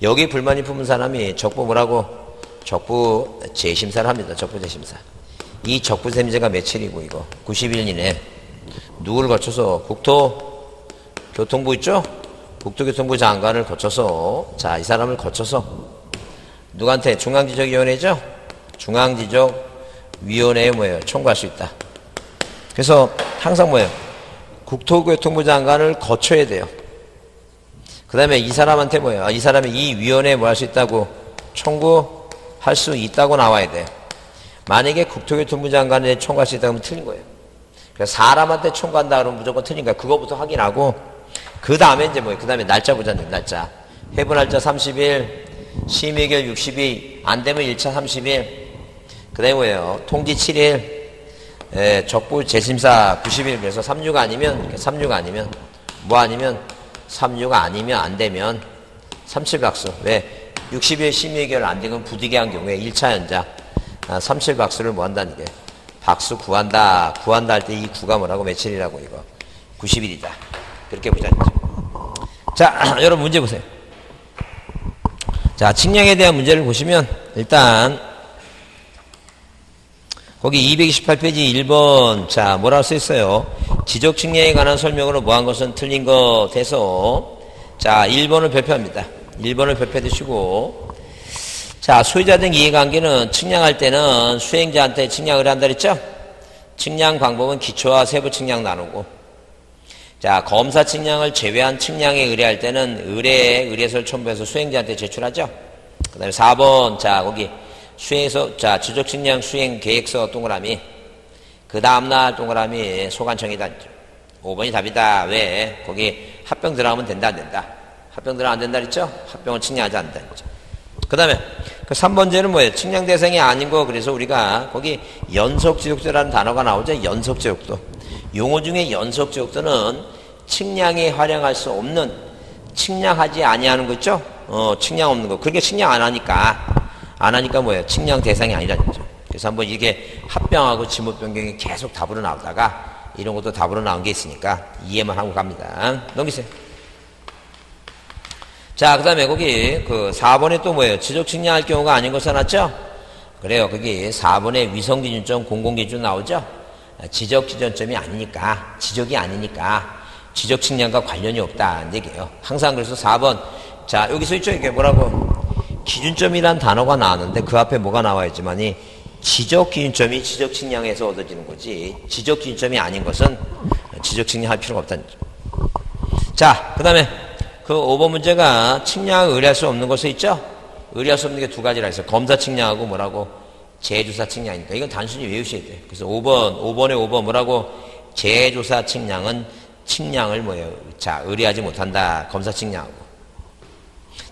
여기 불만이 품은 사람이 적부 뭐라고? 적부 재심사를 합니다. 적부 재심사. 이 적부 셈제가 며칠이고 이거? 90일 이내 누구를 거쳐서? 국토교통부 있죠? 국토교통부 장관을 거쳐서 자 이 사람을 거쳐서 누구한테 중앙지적위원회죠? 중앙지적위원회에 뭐예요? 청구할 수 있다. 그래서 항상 뭐예요? 국토교통부 장관을 거쳐야 돼요. 그 다음에 이 사람한테 뭐예요? 아, 이 사람이 이 위원회에 뭐 할 수 있다고 청구할 수 있다고 나와야 돼. 만약에 국토교통부 장관에 청구할 수 있다고 하면 틀린 거예요. 그래서 사람한테 청구한다 그러면 무조건 틀린 거야. 그거부터 확인하고 그 다음에 이제 뭐예요? 그 다음에 날짜 보자는 날짜. 해부 날짜 30일, 심의결 60일, 안 되면 1차 30일, 그 다음에 뭐예요? 통지 7일, 예, 적부 재심사 90일, 그래서 36 아니면, 36 아니면, 뭐 아니면, 36 아니면 안 되면 37 박수. 왜? 60일 심의결 안 되면 부득이한 경우에 1차 연장. 아, 37 박수를 뭐 한다는 게. 박수 구한다. 구한다 할 때 이 구가 뭐라고 며칠이라고 이거. 90일이다. 그렇게 보자. 자, 여러분 문제 보세요. 자, 측량에 대한 문제를 보시면 일단 거기 228페이지 1번 자 뭐라고 써 있어요? 지적 측량에 관한 설명으로 뭐한 것은 틀린 것 돼서 자 1번을 발표합니다. 1번을 발표해 주시고 자 소유자 등 이해관계는 측량할 때는 수행자한테 측량을 한다 그랬죠? 측량 방법은 기초와 세부 측량 나누고 자 검사 측량을 제외한 측량에 의뢰할 때는 의뢰에 의뢰서를 첨부해서 수행자한테 제출하죠. 그 다음에 4번 자 거기 수행서 자 지적 측량 수행 계획서 동그라미 그 다음날 동그라미 소관청이다. 5번이 답이다. 왜? 거기 합병 들어가면 된다 안 된다. 합병 들어가면 안 된다 그랬죠? 합병은 측량하지 않는다 그랬죠. 그 다음에 그 3번째는 뭐예요? 측량 대상이 아닌 거 그래서 우리가 거기 연속지역도라는 단어가 나오죠. 연속지역도. 용어 중에 연속지역도는 측량에 활용할 수 없는 측량하지 아니하는 거 있죠? 어, 측량 없는 거. 그게 측량 안 하니까 안 하니까 뭐예요? 측량 대상이 아니라는 거죠. 그래서 한번 이게 합병하고 지목 변경이 계속 답으로 나오다가 이런 것도 답으로 나온 게 있으니까 이해만 하고 갑니다. 넘기세요. 자, 그 다음에 거기 그 4번에 또 뭐예요? 지적 측량할 경우가 아닌 거 써놨죠? 그래요. 거기 4번에 위성기준점, 공공기준 나오죠? 지적 지점점이 아니니까, 지적이 아니니까 지적 측량과 관련이 없다는 얘기예요. 항상 그래서 4번. 자, 여기 서 있죠? 이게 뭐라고? 기준점이란 단어가 나왔는데 그 앞에 뭐가 나와 있지만이 지적 기준점이 지적 측량에서 얻어지는 거지 지적 기준점이 아닌 것은 지적 측량할 필요가 없다는 거죠. 자, 그 다음에 그 5번 문제가 측량을 의뢰할 수 없는 것에 있죠? 의뢰할 수 없는 게 두 가지라 해서 검사 측량하고 뭐라고? 재조사 측량이니까 이건 단순히 외우셔야 돼요. 그래서 5번, 5번에 5번 뭐라고? 재조사 측량은 측량을 뭐예요? 자, 의뢰하지 못한다. 검사 측량하고.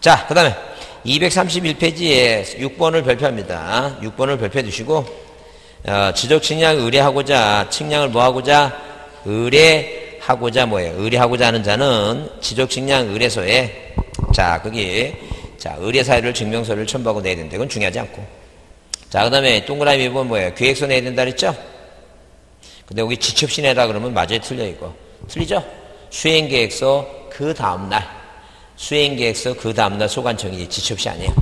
자, 그 다음에 231페이지에 6번을 발표합니다. 6번을 발표해 주시고 어, 지적 측량 의뢰하고자 측량을 뭐 하고자 의뢰하고자 뭐예요? 의뢰하고자 하는 자는 지적 측량 의뢰소에 자 거기 자 의뢰 사유를 증명서를 첨부하고 내야 된다. 이건 중요하지 않고 자 그 다음에 동그라미 1번 뭐예요? 계획서 내야 된다 그랬죠? 근데 여기 지첩시 내라 그러면 맞아요, 틀려, 이거. 틀리죠? 수행계획서 그 다음날. 수행계획서 그 다음날 소관청이 지첩시 아니에요.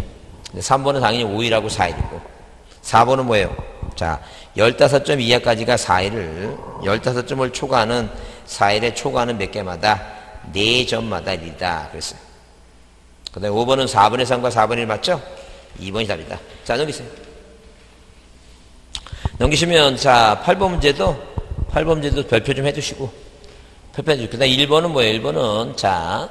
근데 3번은 당연히 5일하고 4일이고. 4번은 뭐예요? 자, 15점 이하까지가 4일을, 15점을 초과하는 4일에 초과하는 몇 개마다 4점마다 1이다. 그랬어요. 그 다음에 5번은 4분의 3과 4분의 1 맞죠? 2번이 답이다. 자, 넘기세요. 넘기시면, 자, 8번 문제도, 8번 문제도 별표 좀 해주시고, 그 다음 1번은 뭐예요? 1번은, 자,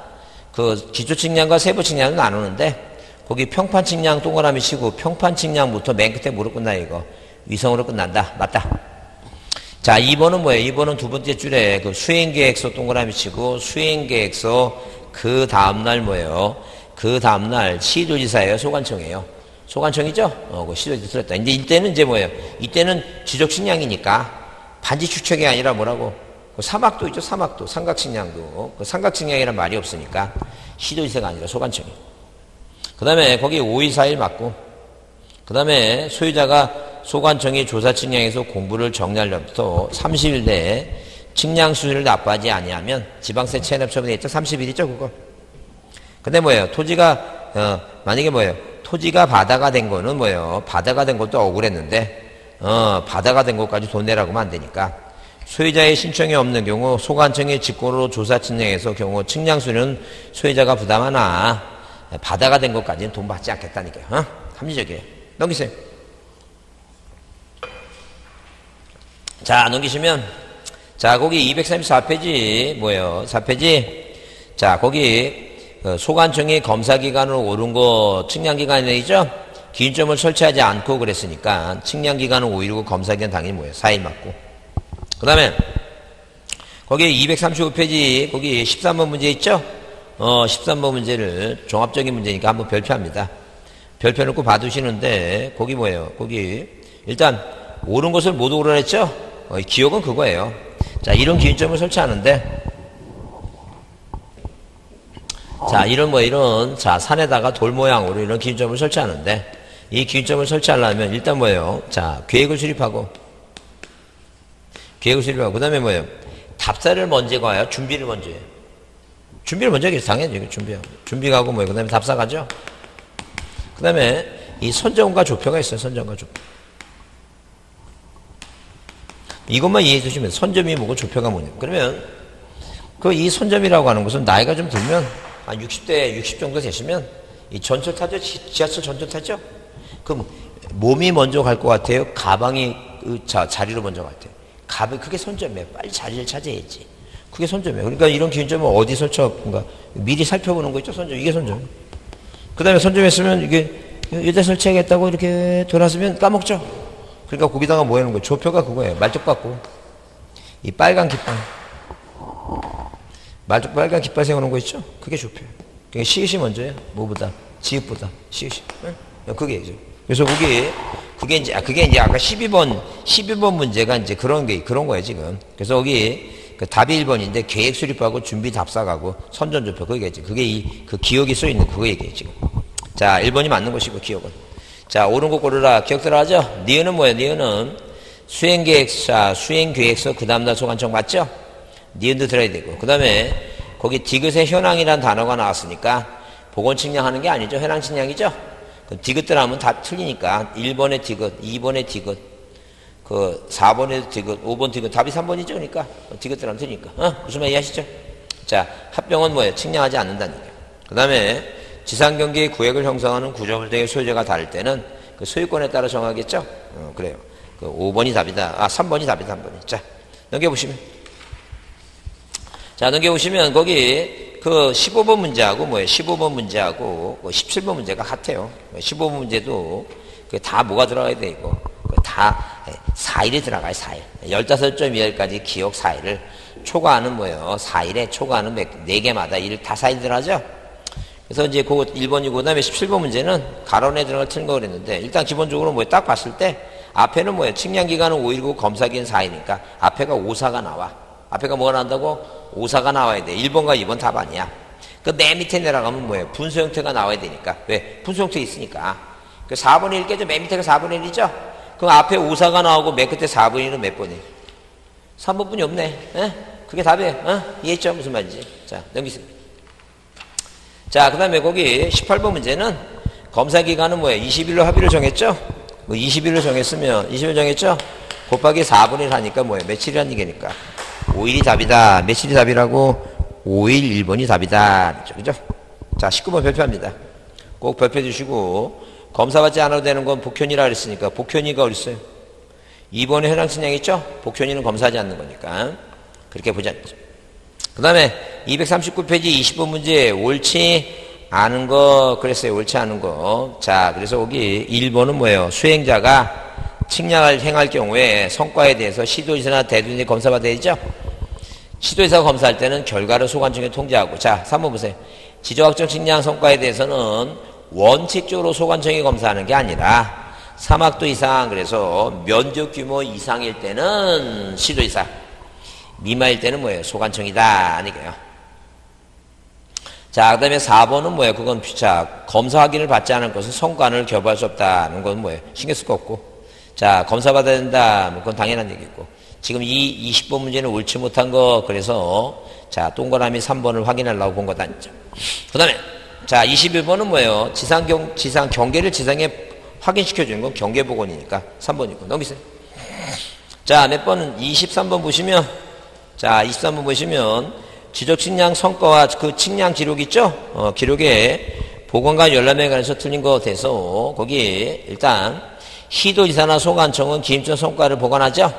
그 기초 측량과 세부 측량을 나누는데, 거기 평판 측량 동그라미 치고, 평판 측량부터 맨 끝에 무릎 끝나, 이거. 위성으로 끝난다. 맞다. 자, 2번은 뭐예요? 2번은 두 번째 줄에 그 수행계획서 동그라미 치고, 수행계획서 그 다음날 뭐예요? 그 다음날 시도지사예요? 소관청이에요? 소관청이죠? 어, 그 시도지사 틀렸다. 이제 이때는 이제 뭐예요? 이때는 지적식량이니까 반지 추측이 아니라 뭐라고? 그 사막도 있죠? 사막도. 삼각식량도. 그 삼각식량이란 말이 없으니까 시도지사가 아니라 소관청이. 그 다음에 거기 5일, 4일 맞고, 그 다음에 소유자가 소관청이 조사 측량에서 공부를 정리하려부터 30일 내에 측량 수준을 나빠하지 아니하면 지방세 체납 처분이 있죠? 30일이죠, 그거. 근데 뭐예요? 토지가, 어, 만약에 뭐예요? 토지가 바다가 된 거는 뭐예요? 바다가 된 것도 억울했는데, 어, 바다가 된 것까지 돈 내라고 하면 안 되니까. 소유자의 신청이 없는 경우 소관청의 직권으로 조사 측량해서 경우 측량수는 소유자가 부담하나 바다가 된 것까지는 돈 받지 않겠다니까요. 어? 합리적이에요. 넘기세요. 자, 넘기시면, 자, 거기 234페이지, 뭐예요? 4페이지. 자, 거기, 어, 소관청이 검사 기간으로 오른 거 측량 기간이죠? 기준점을 설치하지 않고 그랬으니까, 측량 기간은 5일이고 검사 기간 당연히 뭐예요? 4일 맞고. 그 다음에, 거기 235페이지, 거기 13번 문제 있죠? 어, 13번 문제를 종합적인 문제니까 한번 별표합니다. 별표 놓고 봐두시는데, 거기 뭐예요? 거기, 일단, 옳은 것을 못 오르냈죠? 어, 기억은 그거예요. 자, 이런 기준점을 설치하는데, 자, 이런 뭐 이런, 자, 산에다가 돌 모양으로 이런 기준점을 설치하는데, 이 기준점을 설치하려면 일단 뭐예요? 자, 계획을 수립하고, 계획을 수립하고, 그 다음에 뭐예요? 답사를 먼저 가요? 준비를 먼저 해요? 준비를 먼저 하겠죠. 당연히 준비하고. 준비가고 뭐예요? 그 다음에 답사 가죠? 그 다음에 이 선정과 조표가 있어요. 선정과 조표. 이것만 이해해 주시면 선점이 뭐고 조표가 뭐냐. 그러면 그 이 선점이라고 하는 것은 나이가 좀 들면 한 60대 60 정도 되시면 이 전철 타죠? 지하철 전철 타죠? 그럼 몸이 먼저 갈 것 같아요? 가방이 그 자, 자리로 먼저 갈 때요? 가방 그게 선점이에요. 빨리 자리를 차지해야지. 그게 선점이에요. 그러니까 이런 기준점은 어디 설치할건가? 미리 살펴보는 거 있죠? 선점. 이게 선점. 그 다음에 선점했으면 이게 여기다 설치하겠다고 이렇게 돌았으면 까먹죠? 그러니까 거기다가 뭐 하는 거예요? 조표가 그거예요. 말뚝 받고. 이 빨간 깃발. 말뚝 빨간 깃발 세우는 거 있죠? 그게 조표예요. 그게 시읒이 먼저예요. 뭐보다. 지읒보다. 시읒이. 네? 그게 이제. 그래서 그게, 그게 이제, 그게 이제 아까 12번, 12번 문제가 이제 그런 게, 그런 거예요, 지금. 그래서 여기, 그 답이 1번인데 계획 수립하고 준비 답사가고 선전 조표 그게 이제 그게 이 그 기억이 써 있는 그거 얘기예요 지금. 자 1번이 맞는 것이고 기억은. 자 옳은 거 고르라 기억 들어가죠? 니은은 뭐예요? 니은은 수행계획사 수행계획서 그 다음 날 소관청 맞죠? 니은도 들어야 되고 그 다음에 거기 디귿의 현황이라는 단어가 나왔으니까 보건 측량하는 게 아니죠. 현황 측량이죠. 그 디귿들 하면 다 틀리니까 1번의 디귿, 2번의 디귿, 그 4번의 디귿, 5번 디귿, 답이 3번이죠. 그러니까 디귿들 하면 틀리니까. 어? 무슨 말 이해하시죠? 자, 합병은 뭐예요? 측량하지 않는다는 얘기예요. 그 다음에 지상경계의 구획을 형성하는 구조물 등의 소유자가 다를 때는 그 소유권에 따라 정하겠죠? 어, 그래요. 그 5번이 답이다. 아, 3번이 답이다, 3번이. 자, 넘겨보시면. 자, 넘겨보시면 거기 그 15번 문제하고 뭐예요? 15번 문제하고 17번 문제가 같아요. 15번 문제도 그다 뭐가 들어가야 돼, 이거. 다 4일이 들어가요, 4일. 15점 이하까지 기억 4일을 초과하는 뭐예요? 4일에 초과하는 4개마다 1, 다 4일 들어가죠? 그래서 이제 그거 1번이고, 그 다음에 17번 문제는 가론에 들어갈 틀린 거 그랬는데, 일단 기본적으로 뭐 딱 봤을 때, 앞에는 뭐예요? 측량기간은 5일이고 검사기는 4일이니까, 앞에가 5사가 나와. 앞에가 뭐가 나온다고? 5사가 나와야 돼. 1번과 2번 답 아니야. 그 맨 밑에 내려가면 뭐예요? 분수 형태가 나와야 되니까. 왜? 분수 형태 있으니까. 그 4분의 1 깨져. 맨 밑에가 4분의 1이죠? 그럼 앞에 5사가 나오고 맨 끝에 4분의 1은 몇 번이에요? 3번뿐이 없네. 에? 그게 답이에요. 어? 이해했죠? 무슨 말인지. 자, 넘기세요. 자, 그 다음에 거기 18번 문제는 검사 기간은 뭐예요? 20일로 합의를 정했죠? 뭐 20일로 정했으면 20일 정했죠? 곱하기 4분의 1 하니까 뭐예요? 며칠이란 얘기니까. 5일이 답이다. 며칠이 답이라고? 5일 1번이 답이다. 그죠? 자, 19번 발표합니다. 꼭 발표해 주시고 검사받지 않아도 되는 건 복현이라 그랬으니까 복현이가 어디 있어요? 2번에 해당 신양 있죠? 복현이는 검사하지 않는 거니까 그렇게 보자. 그 다음에 239페이지 20번 문제 옳지 않은 거 그랬어요. 옳지 않은 거. 자, 그래서 여기 1번은 뭐예요? 수행자가 측량을 행할 경우에 성과에 대해서 시도지사나 대두인이 검사받아야 되죠? 시도지사가 검사할 때는 결과를 소관청에 통지하고 자, 3번 보세요. 지적학적 측량 성과에 대해서는 원칙적으로 소관청이 검사하는 게 아니라 사막도 이상 그래서 면적 규모 이상일 때는 시도지사 미마일 때는 뭐예요? 소관청이다 아니게요. 자, 그 다음에 4번은 뭐예요? 그건 자, 검사 확인을 받지 않은 것은 성관을 교부할 수 없다는 건 뭐예요? 신경 쓸 거 없고. 자, 검사 받아야 된다. 뭐 그건 당연한 얘기고. 지금 이 20번 문제는 옳지 못한 거, 그래서, 자, 동그라미 3번을 확인하려고 본 거다. 그 다음에, 자, 21번은 뭐예요? 지상 경, 지상 경계를 지상에 확인시켜주는 건 경계복원이니까 3번이고. 넘기세요. 자, 몇 번은 23번 보시면, 자, 23번 보시면, 지적 측량 성과와 그 측량 기록 있죠? 어, 기록에 보건과 열람에 관해서 틀린 거 돼서, 거기 일단, 시도지사나 소관청은 기임적 성과를 보관하죠?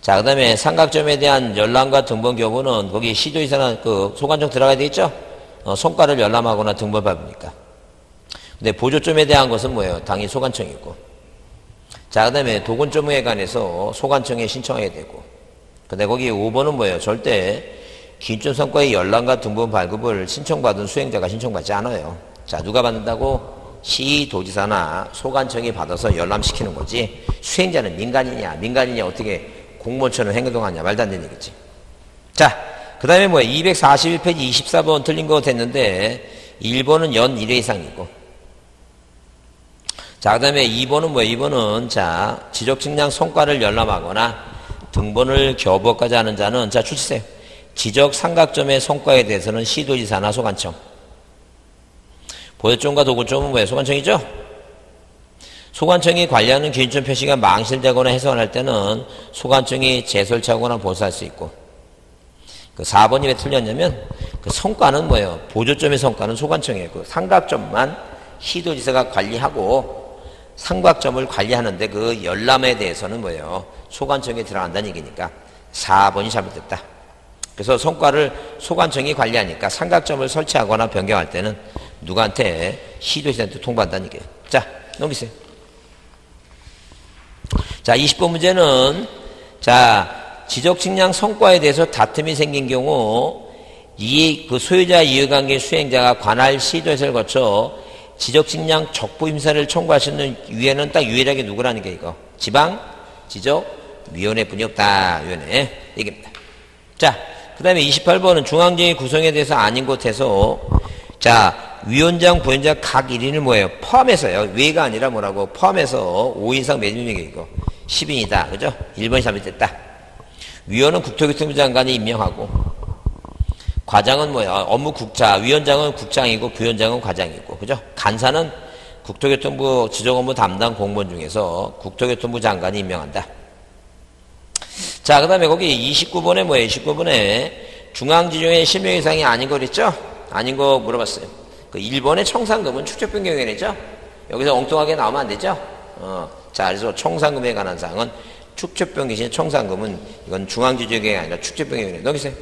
자, 그 다음에 삼각점에 대한 열람과 등본 교부는 거기 시도지사나 그 소관청 들어가야 되겠죠? 어, 성과를 열람하거나 등본 밟으니까. 근데 보조점에 대한 것은 뭐예요? 당연히 소관청이고. 자, 그 다음에 도건점에 관해서 소관청에 신청해야 되고. 근데 거기 5번은 뭐예요? 절대 기준 성과의 열람과 등본 발급을 신청받은 수행자가 신청받지 않아요. 자, 누가 받는다고? 시도지사나 소관청이 받아서 열람시키는 거지. 수행자는 민간이냐, 민간이냐, 어떻게 공무원처럼 행동하냐, 말도 안 되는 얘기지. 자, 그 다음에 뭐야? 241페이지 24번 틀린 거 됐는데, 1번은 연 1회 이상이고. 자, 그 다음에 2번은 뭐야? 2번은, 자, 지적측량 성과를 열람하거나 등본을 교부까지 하는 자는, 자, 출시세요. 지적 삼각점의 성과에 대해서는 시도지사나 소관청. 보여점과 도구점은 뭐예요? 소관청이죠? 소관청이 관리하는 기준점 표시가 망실되거나 훼손할 때는 소관청이 재설치하거나 보수할 수 있고 그 4번이 왜 틀렸냐면 그 성과는 뭐예요? 보조점의 성과는 소관청이에요. 그 삼각점만 시도지사가 관리하고 삼각점을 관리하는데 그 열람에 대해서는 뭐예요? 소관청에 들어간다는 얘기니까 4번이 잘못됐다. 그래서 성과를 소관청이 관리하니까 삼각점을 설치하거나 변경할 때는 누구한테 시도지사한테 통보한다는 얘기예요. 자, 넘기세요. 자, 20번 문제는 자, 지적 측량 성과에 대해서 다툼이 생긴 경우 이 그 소유자 이해관계 수행자가 관할 시도에서 거쳐 지적 측량 적부 수 있는 위원회는 딱 유일하게 누구라는 게 이거 지방 지적 위원회뿐이 없다 위원회 얘기입니다. 자, 그다음에 28번은 중앙정의 구성에 대해서 아닌 곳에서 자 위원장, 부위원장 각 1인을 뭐예요? 포함해서요. 외가 아니라 뭐라고? 포함해서 5인상 매진력이 이거 10인이다. 그죠? 1번이 잘못됐다. 위원은 국토교통부 장관이 임명하고 과장은 뭐야? 업무 국자. 위원장은 국장이고 부위원장은 과장이고. 그죠? 간사는 국토교통부 지정업무 담당 공무원 중에서 국토교통부 장관이 임명한다. 자, 그 다음에 거기 29번에 뭐예요? 29번에 중앙지정의 실명 이상이 아닌 거 그랬죠? 아닌 거 물어봤어요. 그 일본의 청산금은 축적변경위원회죠? 여기서 엉뚱하게 나오면 안 되죠? 어, 자, 그래서 청산금에 관한 사항은 축적변경신 청산금은 이건 중앙지정이 아니라 축적변경위원회. 넘기세요.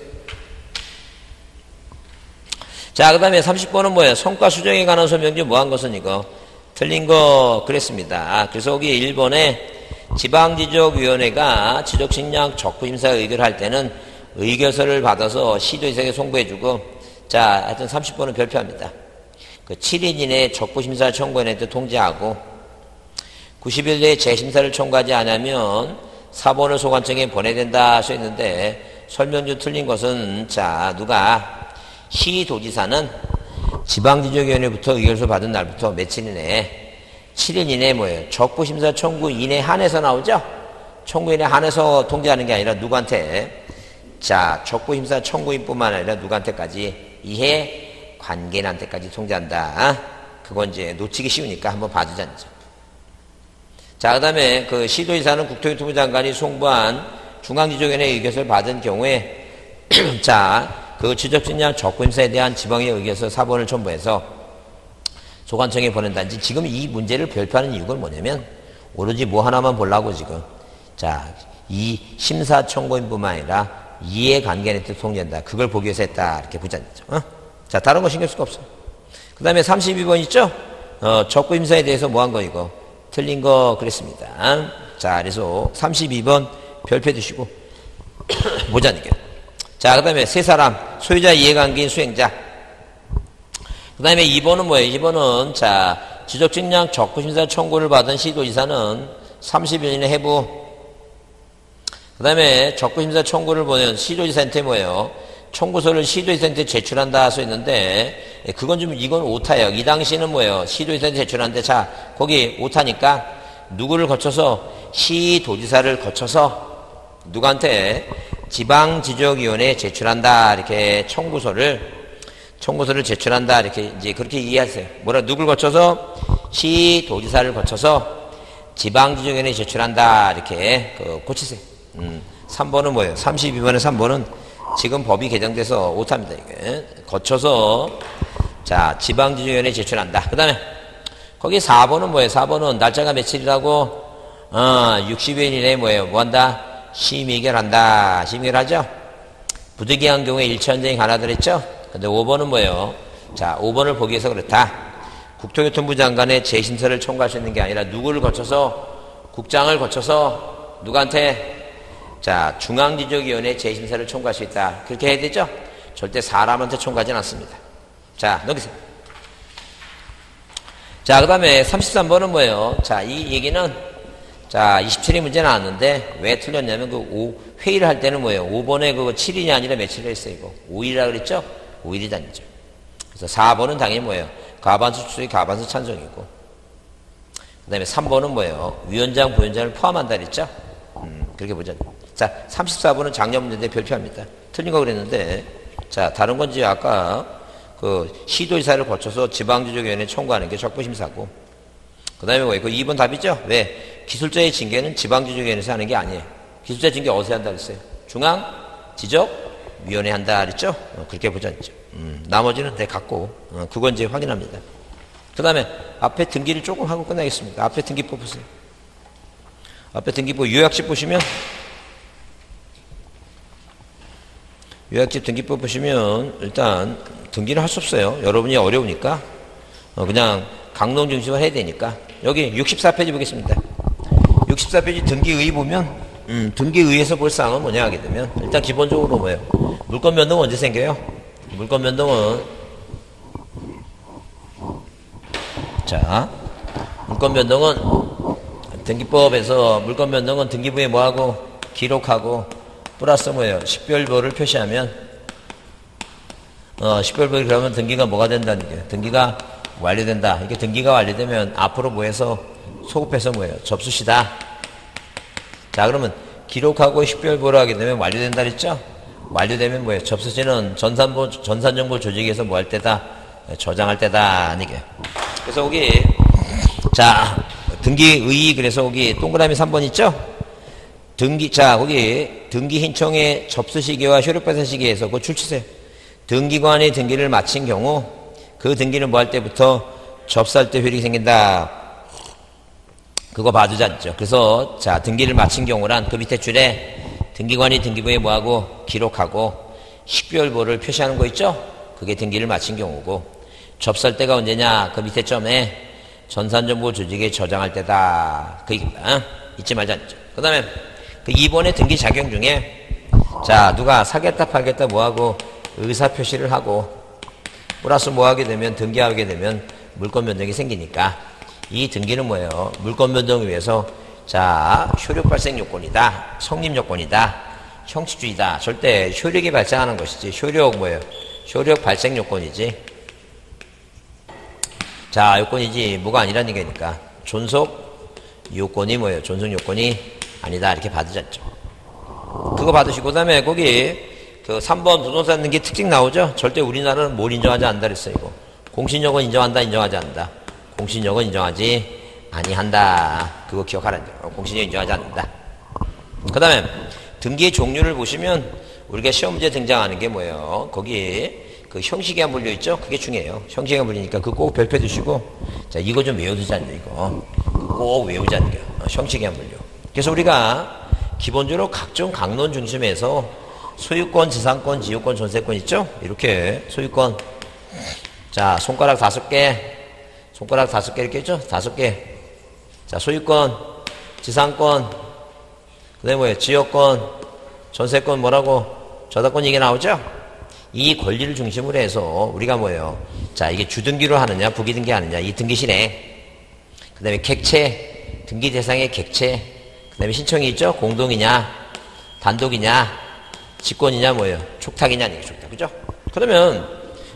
자, 그 다음에 30번은 뭐예요? 성과 수정에 관한 설명지 뭐 한 것은 이거. 틀린 거 그랬습니다. 그래서 여기 1번에 지방지적위원회가 지적식량 적부심사 의결할 때는 의결서를 받아서 시도지사에게 송부해주고 자 하여튼 30번은 별표합니다. 그 7일 이내에 적부심사를 청구해낸 통지하고 90일 내에 재심사를 청구하지 않으면 사본을 소관청에 보내야 된다 써있는데 설명주 틀린 것은 자 누가 시 도지사는 지방지적위원회부터 의결서 받은 날부터 며칠 이내에 7일 이내에 뭐예요? 적부심사 청구 이내 한해서 나오죠? 청구인에 한해서 통제하는 게 아니라 누구한테 자 적부 힘사 청구인뿐만 아니라 누구한테까지 이해 관계인한테까지 통제한다. 그건 이제 놓치기 쉬우니까 한번 봐주자죠. 자, 그 다음에 그 시도이사는 국토교통부 장관이 송부한 중앙지적위원회 의결서를 받은 경우에 자, 그 지적진량 적구임사에 대한 지방의 의결서 사본을 첨부해서 소관청에 보낸다든지 지금 이 문제를 별표하는 이유가 뭐냐면 오로지 뭐 하나만 보려고 지금 자, 이 심사 청구인뿐만 아니라 이해관계에 통제한다. 그걸 보기 위해서 했다. 이렇게 보자죠. 어? 자, 다른 거 신경 쓸 거 없어. 그 다음에 32번 있죠? 어, 적구 임사에 대해서 뭐 한 거 이거? 틀린 거 그랬습니다. 자, 그래서 32번 별표 주시고 보자는 게. 자, 그 다음에 세 사람, 소유자 이해관계인 수행자. 그 다음에 2번은 뭐예요? 2번은, 자, 지적직량 적구심사 청구를 받은 시도지사는 30일 이내 해부. 그 다음에 적구심사 청구를 보낸 시도지사한테 뭐예요? 청구서를 시도지사한테 제출한다 써 있는데, 예, 그건 좀, 이건 오타예요. 이 당시는 뭐예요? 시도지사한테 제출하는데, 자, 거기 오타니까, 누구를 거쳐서, 시도지사를 거쳐서, 누구한테 지방지적위원회에 제출한다. 이렇게 청구서를, 청구서를 제출한다. 이렇게 이제 그렇게 이해하세요. 뭐라, 누굴 거쳐서? 시도지사를 거쳐서 지방지적위원회에 제출한다. 이렇게 그 고치세요. 음, 3번은 뭐예요? 32번에 3번은 지금 법이 개정돼서 오타입니다. 이게. 거쳐서 자 지방지적위원회에 제출한다. 그 다음에 거기 4번은 뭐예요? 4번은 날짜가 며칠이라고 어, 60일 이내에 뭐예요? 뭐한다? 심의결한다. 심의결하죠? 부득이한 경우에 일차원쟁이 가나들 했죠? 근데 5번은 뭐예요? 자, 5번을 보기 위해서 그렇다. 국토교통부 장관의 재심서를 청구할 수 있는 게 아니라 누구를 거쳐서 국장을 거쳐서 누구한테 자, 중앙지적위원회 재심사를 청구할 수 있다. 그렇게 해야 되죠? 절대 사람한테 청구하지는 않습니다. 자, 넘기세요. 자, 그 다음에 33번은 뭐예요? 자, 이 얘기는, 자, 27일 문제 나왔는데, 왜 틀렸냐면, 그, 오, 회의를 할 때는 뭐예요? 5번에 그 7일이 아니라 며칠을 했어요, 이거. 5일이라 그랬죠? 5일이 다니죠. 그래서 4번은 당연히 뭐예요? 가반수 추석이 가반수 찬성이고. 그 다음에 3번은 뭐예요? 위원장, 부위원장을 포함한다 그랬죠? 음, 그렇게 보자. 자, 34번은 작년 문제인데 별표합니다. 틀린 거 그랬는데, 자, 다른 건지 아까 그 시도의사를 거쳐서 지방지적위원회 청구하는 게 적부심사고, 그 다음에 뭐예요? 그 2번 답이죠? 왜? 기술자의 징계는 지방지적위원회에서 하는 게 아니에요. 기술자 징계 어디서 한다 그랬어요? 중앙 지적 위원회 한다 그랬죠? 어, 그렇게 보자죠. 음, 나머지는 내 갖고, 어, 그건 이제 확인합니다. 그 다음에 앞에 등기를 조금 하고 끝나겠습니다. 앞에 등기법 보세요. 앞에 등기법 요약집 보시면 요약집 등기법 보시면 일단 등기를 할 수 없어요. 여러분이 어려우니까 어, 그냥 강론 중심을 해야 되니까 여기 64페이지 보겠습니다. 64페이지 등기의 보면 음, 등기의에서 볼 사항은 뭐냐 하게 되면 일단 기본적으로 뭐예요? 물건 변동은 언제 생겨요? 물건 변동은 자 물건 변동은 등기법에서 물건 변동은 등기부에 뭐하고 기록하고 플러스 뭐예요? 식별부를 표시하면 어, 식별부를 그러면 등기가 뭐가 된다는 게 등기가 완료된다. 이게 등기가 완료되면 앞으로 뭐해서 소급해서 뭐예요? 접수시다. 자 그러면 기록하고 식별부를 하게 되면 완료된다 그랬죠? 완료되면 뭐예요? 접수시는 전산보, 전산정보 조직에서 뭐 할 때다? 저장할 때다. 이게. 그래서 여기 자 등기의 그래서 여기 동그라미 3번 있죠? 등기, 자, 거기 등기 신청의 접수 시기와 효력 발생 시기에서 그거 출치세요. 등기관이 등기를 마친 경우 그 등기를 뭐 할 때부터 접수할 때 효력이 생긴다. 그거 봐주지 않죠. 그래서 자, 등기를 마친 경우란 그 밑에 줄에 등기관이 등기부에 뭐하고 기록하고 식별부를 표시하는 거 있죠? 그게 등기를 마친 경우고 접수할 때가 언제냐? 그 밑에 점에 전산정보 조직에 저장할 때다. 그. 어? 잊지 말자. 그 다음에 그 2번의 등기 작용 중에 자 누가 사겠다 팔겠다 뭐하고 의사 표시를 하고 플러스 뭐하게 되면 등기하게 되면 물권 변동이 생기니까 이 등기는 뭐예요? 물권 변동을 위해서 자 효력 발생 요건이다 성립 요건이다 형식주의다 절대 효력이 발생하는 것이지 효력 뭐예요? 효력 발생 요건이지 자 요건이지 뭐가 아니라는 얘기니까 존속 요건이 뭐예요? 존속 요건이 아니다 이렇게 받으셨죠. 그거 받으시고 그다음에 거기 그 3번 부동산 등기 특징 나오죠. 절대 우리나라는 뭘 인정하지 않는다 그랬어요. 이거 공신력은 인정한다 인정하지 않는다. 공신력은 인정하지 아니한다. 그거 기억하라는 거. 공신력 인정하지 않는다. 그 다음에 등기의 종류를 보시면 우리가 시험 문제 등장하는 게 뭐예요? 거기 그 형식에한 분류 있죠? 그게 중요해요. 형식에한 분류니까 그거 꼭 별표 주시고 자 이거 좀 외워두자는 이거 꼭 외우자는 게 어, 형식에한 분류. 그래서 우리가 기본적으로 각종 강론 중심에서 소유권, 지상권, 지유권, 전세권 있죠? 이렇게 소유권 자 손가락 다섯 개 손가락 다섯 개 이렇게 있죠? 다섯 개. 자 소유권, 지상권, 그 다음에 뭐예요? 지역권, 전세권 뭐라고 저작권 이게 나오죠? 이 권리를 중심으로 해서 우리가 뭐예요? 자, 이게 주등기로 하느냐, 부기등기 하느냐, 이 등기 실행. 그 다음에 객체, 등기 대상의 객체. 그 다음에 신청이 있죠? 공동이냐, 단독이냐, 직권이냐, 뭐예요? 촉탁이냐, 아니게 촉탁. 그죠? 그러면,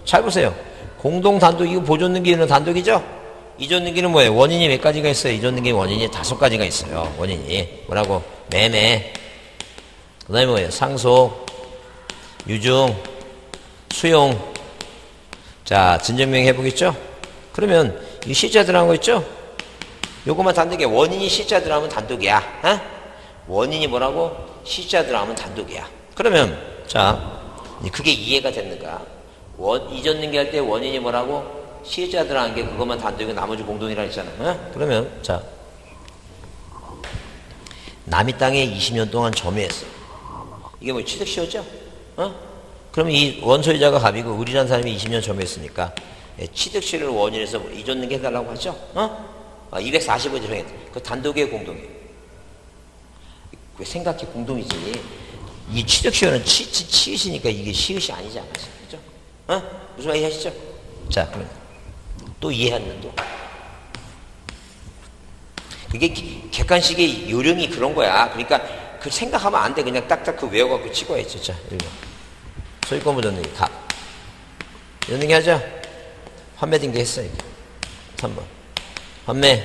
잘 보세요. 공동, 단독, 이거 보존 등기는 단독이죠? 이전 등기는 뭐예요? 원인이 몇 가지가 있어요? 이전 등기 원인이 다섯 가지가 있어요. 원인이. 뭐라고? 매매. 그 다음에 뭐예요? 상속, 유증, 수용. 자, 진전명 해보겠죠? 그러면 이 들어간 거 있죠? 요것만 단독이야. 원인이 시자 들어가면 단독이야. 어? 원인이 뭐라고? 시자 들어가면 단독이야. 그러면 자, 그게 이해가 됐는가? 원, 이전 등기할 때 원인이 뭐라고? 시자 들어간 게 그것만 단독이고 나머지 공동이라 했잖아. 어? 그러면 자, 남의 땅에 20년 동안 점유했어. 이게 뭐 취득 시효죠? 어? 그러면 이 원소유자가 갑이고 의리란 사람이 20년 점유했으니까 예, 취득시를 원인해서 이전 등기 해달라고 하죠? 어? 아, 245조 정했 그 단독의 공동이에요. 그 생각해 공동이지. 이 취득시효는 치, 치, 치읓이니까 이게 시읒이 아니지 않았어요. 그죠? 어? 무슨 말 이해하시죠? 자, 그럼 또 이해하는 또. 그게 객관식의 요령이 그런 거야. 그러니까 그 생각하면 안 돼. 그냥 딱딱 그 외워갖고. 자, 읽어. 소유권 보전등기 갑. 연등기 하자. 판매 등기 했어, 이게. 3번. 판매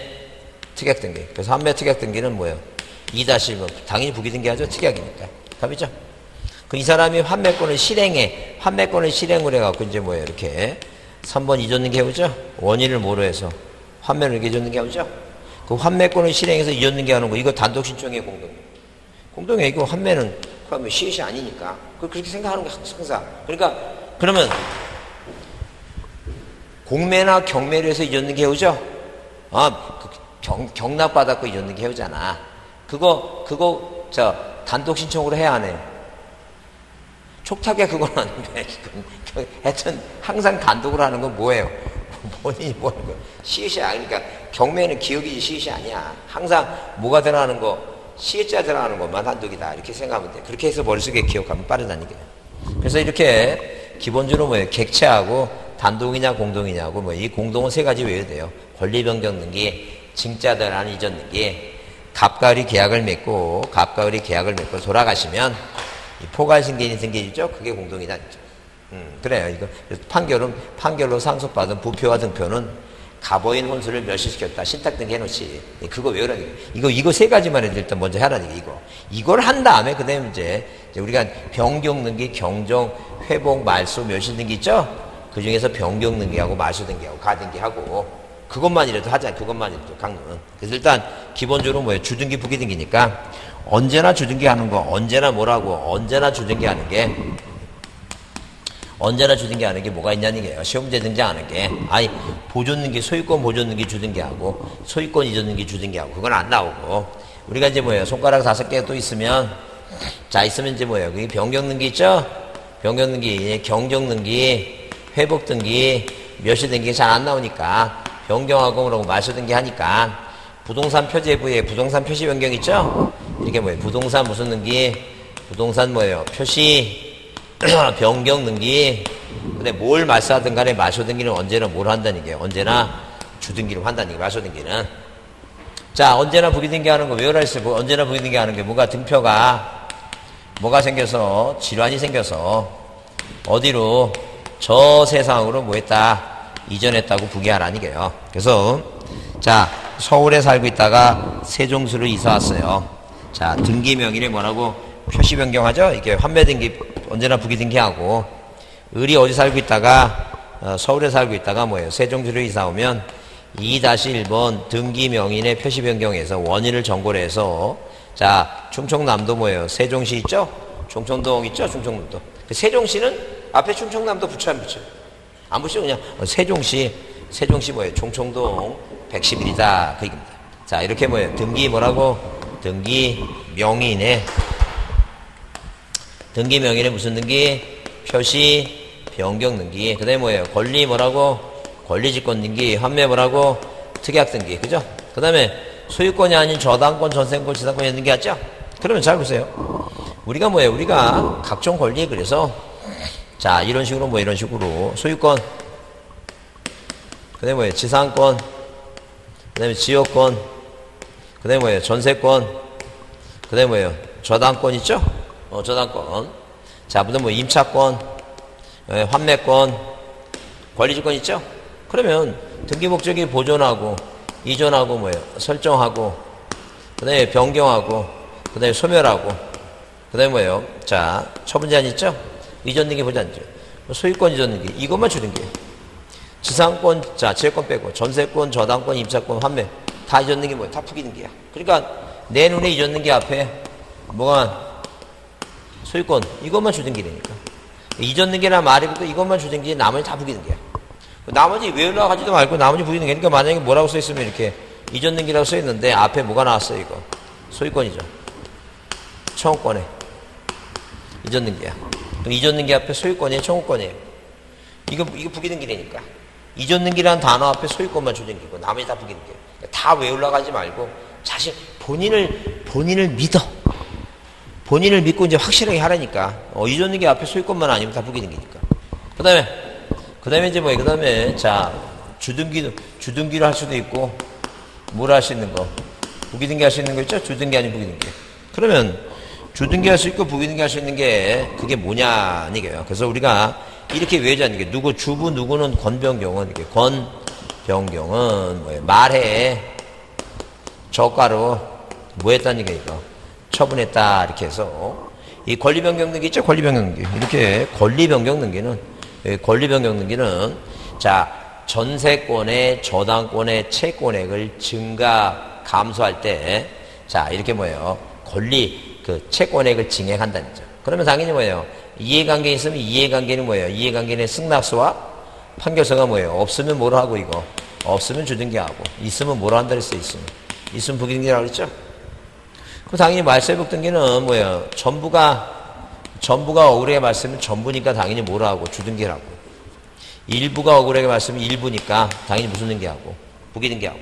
특약 등기. 그래서 판매 특약 등기는 뭐예요? 2-1번. 당연히 부기 등기 하죠. 특약이니까. 답이죠? 그 이 사람이 판매권을 실행해. 판매권을 실행을 해갖고 이제 뭐예요? 이렇게. 3번 이전등기 해보죠? 원인을 뭐로 해서. 이렇게 이전등기 해보죠? 그 환매권을 실행해서 이전등기 하는 거. 이거 단독 신청의 공동. 공동에 이거 환매는 그러면 시읒이 아니니까. 그렇게 생각하는 게 항상. 그러니까, 그러면, 공매나 경매를 해서 이전등기 해오죠? 아, 그 경, 경납받았고 이전등기 해오잖아. 그거, 그거, 저, 단독 신청으로 해야 하네. 촉탁에 그건 아닌데, 하여튼, 항상 단독으로 하는 건 뭐예요? 본인이 뭐 하는 거 시읒이 아니니까, 경매는 기억이지 시읒이 아니야. 항상 뭐가 들어가는 거, 시읒자 들어가는 것만 단독이다. 이렇게 생각하면 돼. 그렇게 해서 머릿속에 기억하면 거예요. 그래서 이렇게 기본적으로 뭐예요? 객체하고 단독이냐 공동이냐고 뭐 이 공동은 세 가지 외워야 돼요. 권리 변경 등기, 증자들한 이전 등기, 갑가을이 계약을 맺고 갑가을이 계약을 맺고 돌아가시면 이 포괄신계인이 생기죠. 그게 공동이다. 음, 그래요. 이거 판결은 판결로 상속받은 부표와 등표는 가보인 혼수를 멸시시켰다. 신탁 등기 해놓지. 그거 외우라는 게 이거, 이거 세 가지만 해도 일단 먼저 하라는 게 이거. 이걸 한 다음에, 그 다음에 이제, 우리가 변경 등기, 경정, 회복, 말소, 멸시 등기 있죠? 그 중에서 변경 등기하고 말소 등기하고 가 등기하고 그것만이라도 하자. 그것만이라도 강론. 그래서 일단 기본적으로 뭐예요? 주등기, 부기 등기니까 언제나 주등기 하는 거, 언제나 뭐라고, 언제나 주등기 하는 게 언제나 주등기 하는 게 뭐가 있냐는 게요. 시험 문제 등장하는 게 아니 보존등기 소유권 보존등기 주등기하고 소유권 이전등기 주등기하고 그건 안 나오고 우리가 이제 뭐예요. 손가락 다섯 개 또 있으면 자 있으면 이제 뭐예요. 그게 변경등기 있죠? 변경등기, 경정등기, 회복 등기, 멸시등기 잘 안 나오니까 변경하고 그러고 말소등기 하니까 부동산 표제부에 부동산 표시 변경 있죠? 이렇게 뭐예요. 부동산 무슨 등기, 부동산 뭐예요. 표시 변경 등기, 근데 뭘 말소하든 간에 마소 등기는 언제나 뭘 한다는 게 언제나 주등기를 한다는 게 마소 등기는. 자, 언제나 부기 등기 하는 거 외워라 했어요. 뭐 언제나 부기 등기 하는 게 뭐가 등표가 뭐가 생겨서 질환이 생겨서 어디로 저 세상으로 뭐 했다 이전했다고 부기하라는 게요. 그래서 자, 서울에 살고 있다가 세종수로 이사 왔어요. 자, 등기 명의를 뭐라고 표시 변경하죠? 이게 환매 등기 언제나 부기 등기하고 을이 어디 살고 있다가 어, 서울에 살고 있다가 뭐예요? 세종시로 이사 오면 2-1번 등기 명인의 표시 변경에서 원인을 정고를 해서 자, 충청남도 뭐예요? 세종시 있죠? 충청동 있죠? 충청남도. 그 세종시는 앞에 충청남도 붙여 안 붙여 그냥 어, 세종시 세종시 뭐예요? 충청동 111이다 그 얘기입니다. 자, 이렇게 뭐예요? 등기 뭐라고? 등기 명인의 등기 명인의 무슨 등기? 표시 변경 등기. 그 다음에 뭐예요? 권리 뭐라고? 권리직권 등기. 환매 뭐라고? 특약 등기. 그죠? 그 다음에 소유권이 아닌 저당권, 전세권, 지상권이 등기 하죠? 그러면 잘 보세요. 우리가 뭐예요? 우리가 각종 권리에 그래서 자, 이런 식으로 뭐 이런 식으로 소유권, 그 다음에 뭐예요? 지상권, 그 다음에 지역권, 그 다음에 뭐예요? 전세권, 그 다음에 뭐예요? 저당권 있죠? 어, 저당권. 자, 무슨 뭐 임차권, 예, 환매권, 권리주권 있죠? 그러면 등기 목적이 보존하고, 이전하고 뭐예요? 설정하고, 그 다음에 변경하고, 그 다음에 소멸하고, 그 다음에 뭐예요? 자, 처분 제한 있죠? 이전 등기 보장죠. 소유권 이전 등기. 이것만 주는 게. 지상권, 자, 지역권 빼고, 전세권, 저당권, 임차권, 환매. 다 이전 등기 뭐예요? 다 부기 등기야. 그러니까 내 눈에 이전 등기 앞에 뭐가 소유권, 이것만 주는 길이니까. 이전 등기나 말이 붙어 이것만 주는 게 나머지 다 부기 등기야. 나머지 외우려 가지도 말고 나머지 부기 등기. 그러니까 만약에 뭐라고 써 있으면 이렇게 이전 등기라고 써 있는데 앞에 뭐가 나왔어요, 이거? 소유권이죠. 청구권에. 이전 등기야. 그럼 이전 등기 앞에 소유권이에요, 청구권이에요. 이거, 이거 부기 등기니까. 이전 등기라는 단어 앞에 소유권만 주등기고 나머지 다 부기 등기. 다 외우려 가지 말고 자신, 본인을, 본인을 믿어. 본인을 믿고 이제 확실하게 하라니까. 어, 이전 등기 앞에 소유권만 아니면 다 부기 등기니까. 그 다음에, 그 다음에 이제 뭐예요? 그 다음에, 자, 주등기도, 주등기를 할 수도 있고, 뭘 할 수 있는 거. 부기등기 할 수 있는 거 있죠? 주등기 아닌 부기등기. 그러면, 주등기 할 수 있고, 부기등기 할 수 있는 게, 그게 뭐냐, 이게요. 그래서 우리가 이렇게 외우자는 게, 누구, 주부, 누구는 권변경은, 이게 권변경은, 뭐예요? 말해. 저가로, 뭐 했다는 게 이거. 처분했다, 이렇게 해서. 이 권리변경 등기 있죠? 권리변경 등기. 이렇게 권리변경 등기는, 예, 권리변경 등기는, 자, 전세권의 저당권의 채권액을 증가, 감소할 때, 자, 이렇게 뭐예요? 권리, 그 채권액을 증액한다는 거죠. 그러면 당연히 뭐예요? 이해관계 있으면 이해관계는 뭐예요? 이해관계는 승낙서와 판결서가 뭐예요? 없으면 뭐로 하고 이거? 없으면 주등기하고, 있으면 뭐로 한다 그랬어, 있으면. 있으면 부기등기라고 그랬죠? 그 당연히 말세복 등기는 뭐예요? 전부가 전부가 억울하게 말씀은 전부니까 당연히 뭐라 하고 주등기라고. 일부가 억울하게 말씀은 일부니까 당연히 무슨 등기하고 부기 등기하고.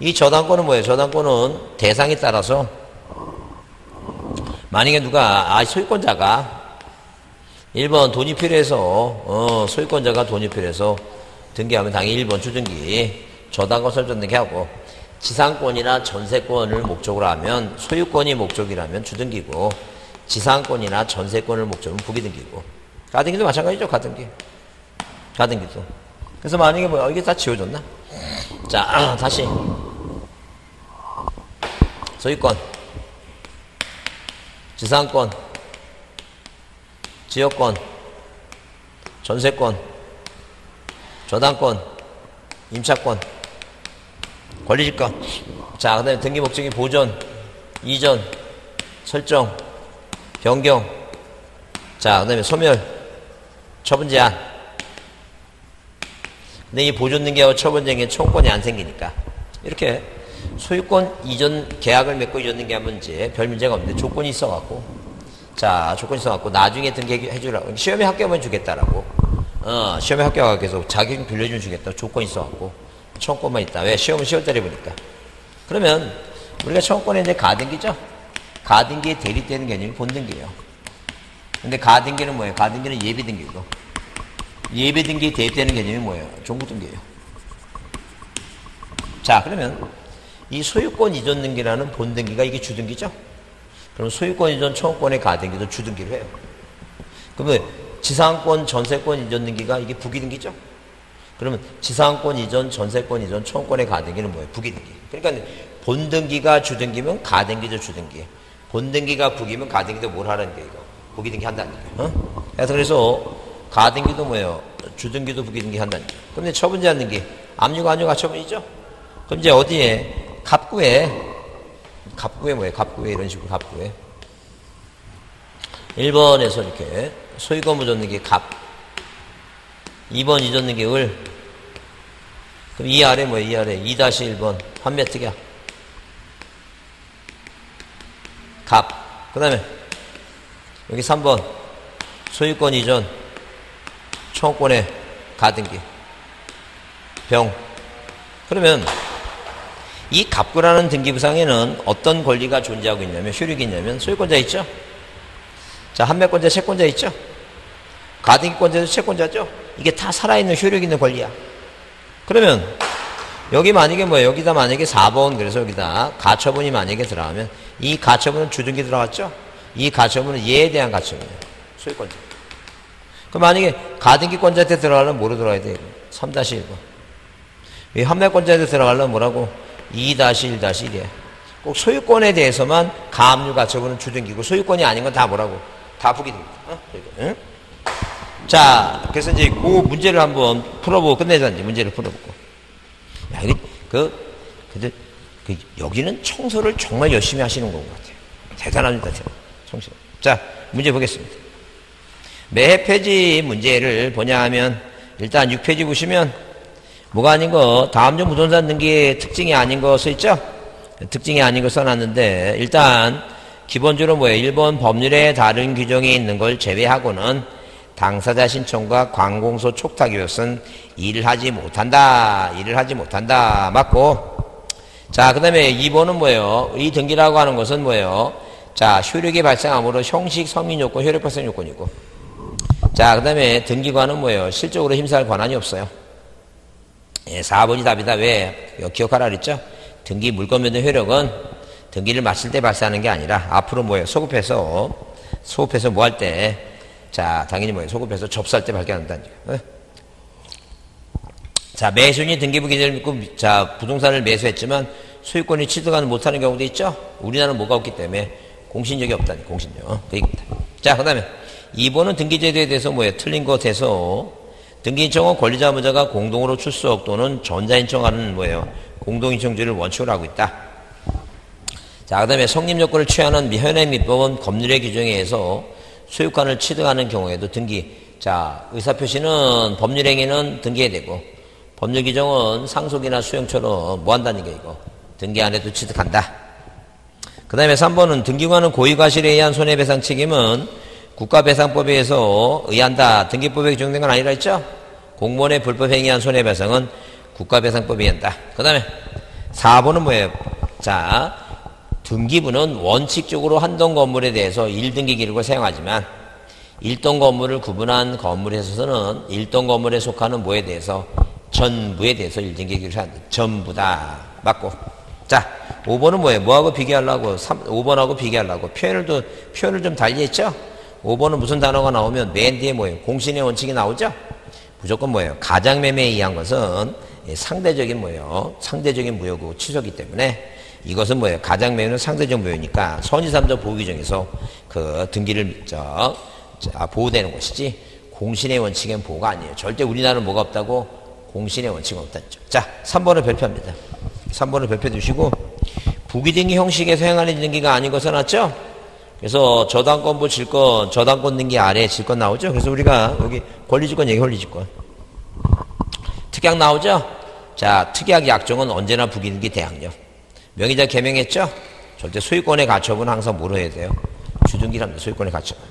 이 저당권은 뭐예요? 저당권은 대상에 따라서 만약에 누가 아 소유권자가 1번 돈이 필요해서 어 소유권자가 돈이 필요해서 등기하면 당연히 1번 주등기 저당권 설정 등기하고 지상권이나 전세권을 목적으로 하면 소유권이 목적이라면 주등기고 지상권이나 전세권을 목적으로 부기등기고 가등기도 마찬가지죠 가등기. 가등기도. 그래서 만약에 뭐 이게 다 지워졌나? 자 다시. 소유권 지상권 지역권 전세권 저당권 임차권 권리집권. 자, 그 다음에 등기 목적이 보존, 이전, 설정, 변경. 자, 그 다음에 소멸, 처분 제한. 근데 이 보존 등기하고 처분 등기에 청권이 안 생기니까. 이렇게 소유권 이전 계약을 맺고 이전 등기하면 이제 별 문제가 없는데 조건이 있어갖고. 자, 조건이 있어갖고 나중에 등기해주라고. 시험에 합격하면 주겠다라고. 어, 시험에 합격하기 위해서 자격 빌려주면 주겠다. 조건이 있어갖고. 청권만 있다. 왜? 시험은 10월달에 보니까. 그러면 우리가 청권에 이제 가등기죠? 가등기에 대립되는 개념이 본등기예요. 근데 가등기는 뭐예요? 가등기는 예비등기고. 예비등기에 대립되는 개념이 뭐예요? 종부등기예요. 자, 그러면 이 소유권 이전 등기라는 본 등기가 이게 주등기죠? 그럼 소유권 이전 청권의 가등기도 주등기로 해요. 그러면 지상권, 전세권 이전 등기가 이게 부기등기죠? 그러면 지상권 이전, 전세권 이전, 청권의 가등기는 뭐예요? 부기등기. 그러니까 본 등기가 주등기면 가등기죠, 주등기. 본 등기가 북이면 가등기도 뭘 하라는 게 이거. 북이등기 한다는 게. 어? 그래서 그래서 가등기도 뭐예요? 주등기도 북이등기 한다는 게. 그럼 이제 처분제 하는 게 압류가 압류가 처분이죠? 그럼 이제 어디에? 갑구에. 갑구에 뭐예요? 갑구에 이런 식으로 갑구에. 1번에서 이렇게 소유권부 줬는 게 갑. 2번 잊었는 게 을. 그럼 이 아래 뭐예요? 이 아래 2-1번 판매특약. 갑. 그 다음에 여기 3번 소유권 이전 청구권의 가등기 병 그러면 이 갑구라는 등기부상에는 어떤 권리가 존재하고 있냐면 효력이 있냐면 소유권자 있죠 자 한매권자 채권자 있죠 가등기권자도 채권자죠 이게 다 살아있는 효력 있는 권리야 그러면 여기 만약에 뭐예요 여기다 만약에 4번 그래서 여기다 가처분이 만약에 들어가면 이 가처분은 주등기 들어갔죠? 이 가처분은 얘에 대한 가처분이에요. 소유권자. 그럼 만약에 가등기권자한테 들어가려면 뭐로 들어가야 돼? 3-1번. 이 판매권자한테 들어가려면 뭐라고? 2-1-1이야. 꼭 소유권에 대해서만 가압류 가처분은 주등기고 소유권이 아닌 건 다 뭐라고? 다 부기등기. 어? 응? 자, 그래서 이제 그 문제를 한번 풀어보고 끝내자. 이제 문제를 풀어보고. 야, 이게 그, 근데 그 여기는 청소를 정말 열심히 하시는 것 같아요. 대단합니다. 청소. 자, 문제 보겠습니다. 매 페이지 문제를 보냐 하면 일단 6페이지 보시면 뭐가 아닌 거 다음종 부동산 등기의 특징이 아닌 거 써있죠? 특징이 아닌 거 써놨는데 일단 기본적으로 뭐예요? 1번 법률에 다른 규정이 있는 걸 제외하고는 당사자 신청과 관공서 촉탁 이것은 일을 하지 못한다. 일을 하지 못한다. 맞고 자, 그 다음에 2번은 뭐예요? 이 등기라고 하는 것은 뭐예요? 자, 효력이 발생함으로 형식 성인 요건, 효력 발생 요건이고. 자, 그 다음에 등기관은 뭐예요? 실적으로 힘사할 권한이 없어요. 예, 4번이 답이다. 왜? 기억하라 그랬죠? 등기 물건 면허 효력은 등기를 마칠 때 발생하는 게 아니라 앞으로 뭐예요? 소급해서, 소급해서 뭐 할 때, 자, 당연히 뭐예요? 소급해서 접수할 때 발견한다는 거예요. 어? 자, 매수인이 등기부 기재를 믿고 자, 부동산을 매수했지만 소유권이 취득하는 못하는 경우도 있죠? 우리나라는 뭐가 없기 때문에 공신력이 없다니, 공신력. 어, 그 얘기입니다. 자, 그 다음에 2번은 등기제도에 대해서 뭐예요? 틀린 것에서 등기인청은 권리자 의무자가 공동으로 출석 또는 전자인청하는 뭐예요? 공동인청제를 원칙으로 하고 있다. 자, 그 다음에 성립 요건을 취하는 현행 민법은 법률의 규정에 의해서 소유권을 취득하는 경우에도 등기, 자, 의사표시는 법률행위는 등기해야 되고 법률 규정은 상속이나 수용처럼 뭐 한다는 게 이거 등기 안 해도 취득한다. 그 다음에 3번은 등기관은 고의과실에 의한 손해배상 책임은 국가배상법에 의해서 의한다. 등기법에 규정된 건 아니라 했죠? 공무원의 불법 행위한 손해배상은 국가배상법에 의한다. 그 다음에 4번은 뭐예요? 자, 등기부는 원칙적으로 한 동 건물에 대해서 1등기 기록을 사용하지만 1동 건물을 구분한 건물에 있어서는 1동 건물에 속하는 뭐에 대해서 전부에 대해서 일등기기를 한다. 전부다. 맞고. 자, 5번은 뭐예요? 뭐하고 비교하려고? 3, 5번하고 비교하려고. 표현을 또, 표현을 좀 달리 했죠? 5번은 무슨 단어가 나오면 맨 뒤에 뭐예요? 공신의 원칙이 나오죠? 무조건 뭐예요? 가장 매매에 의한 것은 상대적인 뭐예요? 상대적인 무효고 취소기 때문에 이것은 뭐예요? 가장 매매는 상대적 무효니까 선의삼적 보호규정에서 그 등기를 저, 자, 보호되는 것이지 공신의 원칙엔 보호가 아니에요. 절대 우리나라는 뭐가 없다고? 공신의 원칙은 없다죠. 자, 3번을 발표합니다. 3번을 발표해 주시고 부기등기 형식에서 행하는 등기가 아닌 거 써놨죠? 그래서 저당권부 질권, 저당권 등기 아래 질권 나오죠? 그래서 우리가 여기 권리질권 얘기 권리질권. 특약 나오죠? 자, 특약 약정은 언제나 부기등기 대항력. 명의자 개명했죠? 절대 소유권의 가처분 항상 해야 돼요? 주등기랍니다. 소유권의 가처분.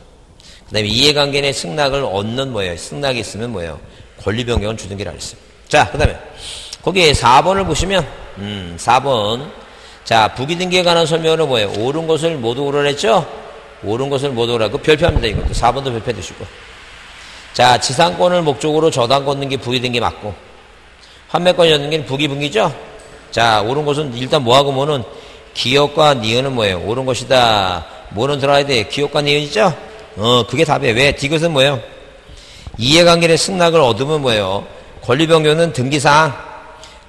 그 다음에 이해관계 내 승낙을 얻는 뭐예요? 승낙이 있으면 뭐예요? 권리 변경은 주등기라 그랬어요. 자, 그 다음에 거기에 4번을 보시면 음, 4번 자, 부기등기에 관한 설명은 뭐예요? 옳은 것을 모두 오르랬죠? 옳은 것을 모두 오라고 별표합니다. 이것도 4번도 별표 주시고 자, 지상권을 목적으로 저당권 등기 부기 등기 맞고 판매권 연등기는 부기 분기죠? 자, 옳은 것은 일단 뭐하고 뭐는 기업과 니은은 뭐예요? 옳은 것이다. 뭐는 들어야 돼? 기업과 니은이죠? 어, 그게 답이에요. 왜? 디귿은 뭐예요? 이해관계의 승낙을 얻으면 뭐예요? 권리변경은 등기상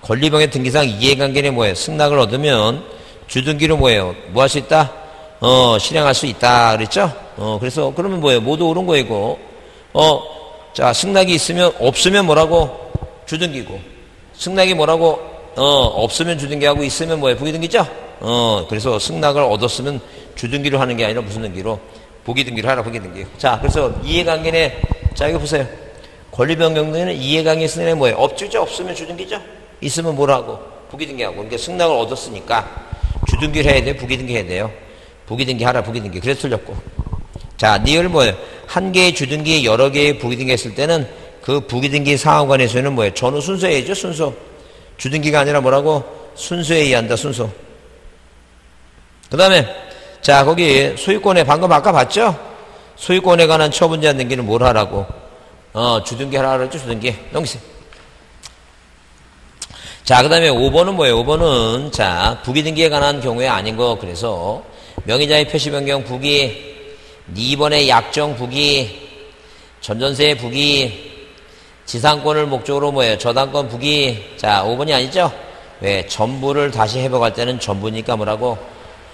권리병의 등기상 이해관계는 뭐예요? 승낙을 얻으면 주등기로 뭐예요? 뭐 할 수 있다? 어, 실행할 수 있다. 그랬죠? 어, 그래서 그러면 뭐예요? 모두 옳은 거 이거. 어, 자, 승낙이 있으면, 없으면 뭐라고? 주등기고. 승낙이 뭐라고? 어, 없으면 주등기하고 있으면 뭐예요? 부기등기죠? 어, 그래서 승낙을 얻었으면 주등기로 하는 게 아니라 무슨 등기로? 부기등기로 하라, 부기등기. 자, 그래서 이해관계네. 자, 이거 보세요. 권리변경등기는 이해관계 쓰는 뭐예요? 없주죠? 없으면 주등기죠? 있으면 뭐라고? 부기등기하고. 그러니까 승낙을 얻었으니까 주등기를 해야 돼요? 부기등기 해야 돼요? 부기등기 하라, 부기등기. 그래서 틀렸고. 자, 니을 뭐예요? 한 개의 주등기, 여러 개의 부기등기 했을 때는 그 부기등기 상황관에서는 뭐예요? 전후 순서해야죠, 순서. 주등기가 아니라 뭐라고? 순서에 의한다, 순서. 그 다음에, 자, 거기 소유권에 방금 아까 봤죠? 소유권에 관한 처분 제한 등기는 뭘 하라고? 어, 주등기 하라 그랬죠, 주등기. 넘기세요. 자, 그 다음에 5번은 뭐예요? 5번은, 자, 부기 등기에 관한 경우에 아닌 거, 그래서, 명의자의 표시 변경 부기, 2번의 약정 부기, 전전세 부기, 지상권을 목적으로 뭐예요? 저당권 부기. 자, 5번이 아니죠? 왜? 전부를 다시 회복할 때는 전부니까 뭐라고?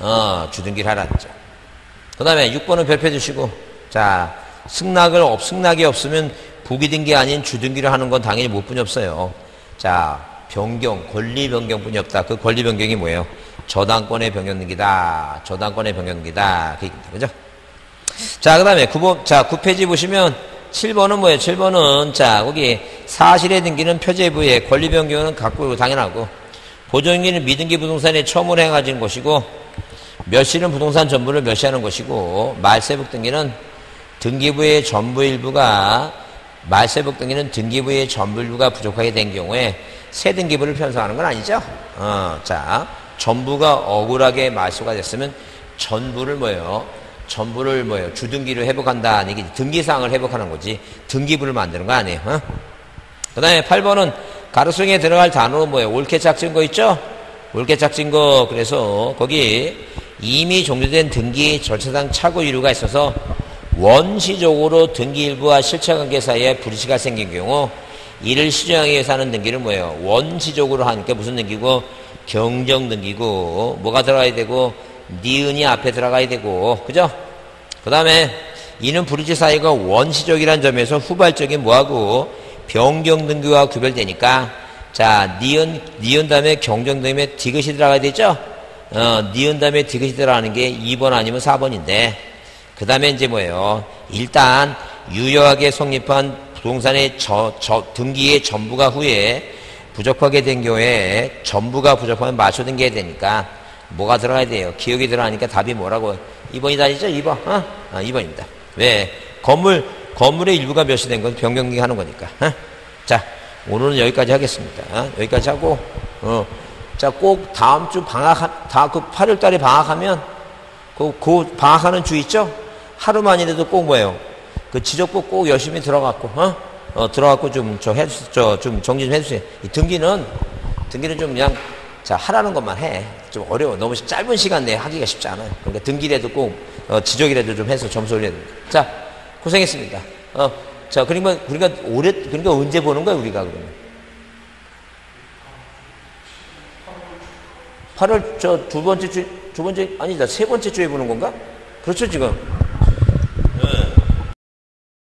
어, 주등기를 하라 했죠. 그 다음에 6번은 별표 주시고, 자, 승낙을, 없, 승낙이 없으면 부기 등기 아닌 주등기를 하는 건 당연히 못 뿐이 없어요. 자, 변경, 권리 변경뿐이 없다. 그 권리 변경이 뭐예요? 저당권의 등기다. 저당권의 변경 등기다. 그 얘기입니다. 그죠? 자, 그 다음에 9번, 자, 9페이지 보시면 7번은 뭐예요? 7번은, 자, 거기 사실의 등기는 표제부에 권리 변경은 갖고 당연하고, 보존기는 미등기 부동산에 처음으로 행해진 것이고, 몇시는 부동산 전부를 몇시하는 것이고, 말세복 등기는 등기부의 전부 일부가, 말세복 등기는 등기부의 전부 일부가 부족하게 된 경우에 새 등기부를 편성하는 건 아니죠? 어, 자, 전부가 억울하게 말소가 됐으면 전부를 뭐예요? 전부를 뭐예요? 주등기를 회복한다는 얘기 등기사항을 회복하는 거지 등기부를 만드는 거 아니에요. 어? 그 다음에 8번은 가로수에 들어갈 단어 뭐예요? 옳게 짝진 거 있죠? 옳게 짝진 거 그래서 거기 이미 종료된 등기 절차상 착오 이유가 있어서 원시적으로 등기 일부와 실체관계 사이에 불이치가 생긴 경우 이를 시정하기 위해서 하는 등기를 뭐예요? 원시적으로 하니까 무슨 등기고 경정 등기고 뭐가 들어가야 되고 니은이 앞에 들어가야 되고 그죠? 그 다음에 이는 불이치 사이가 원시적이라는 점에서 후발적인 뭐하고 변경 등기와 구별되니까 자 니은 니은 다음에 경정 다음에 디귿이 들어가야 되죠? 어 니은 다음에 디귿이 들어가는 게 2번 아니면 4번인데 그 다음에 이제 뭐예요? 일단 유효하게 성립한 부동산의 저, 저, 등기의 전부가 후에 부족하게 된 경우에 전부가 부족하면 맞춰 등기해야 되니까 뭐가 들어가야 돼요? 기억이 들어가니까 답이 뭐라고? 2번이 다니죠? 2번. 어? 아, 2번입니다. 왜? 건물, 건물의 일부가 몇이 된건 변경기 하는 거니까. 어? 자, 오늘은 여기까지 하겠습니다. 어? 여기까지 하고, 어. 자, 꼭 다음 주 방학, 다 그 8월 달에 방학하면, 그, 그 방학하는 주 있죠? 하루만이라도 꼭 뭐예요? 그 지적부 꼭 열심히 들어갔고, 어? 어, 들어갔고 좀, 저, 해, 저, 좀 정리 좀 해주세요. 이 등기는, 등기는 좀 그냥, 자, 하라는 것만 해. 좀 어려워. 너무 짧은 시간 내에 하기가 쉽지 않아요. 그러니까 등기라도 꼭, 어, 지적이라도 좀 해서 점수 올려야 됩니다. 자, 고생했습니다. 어, 자, 그러니까, 우리가 올해, 그러니까 언제 보는 거야, 우리가 그러면? 8월 저 두 번째 주, 두 번째, 아니다, 세 번째 주에 보는 건가? 그렇죠, 지금.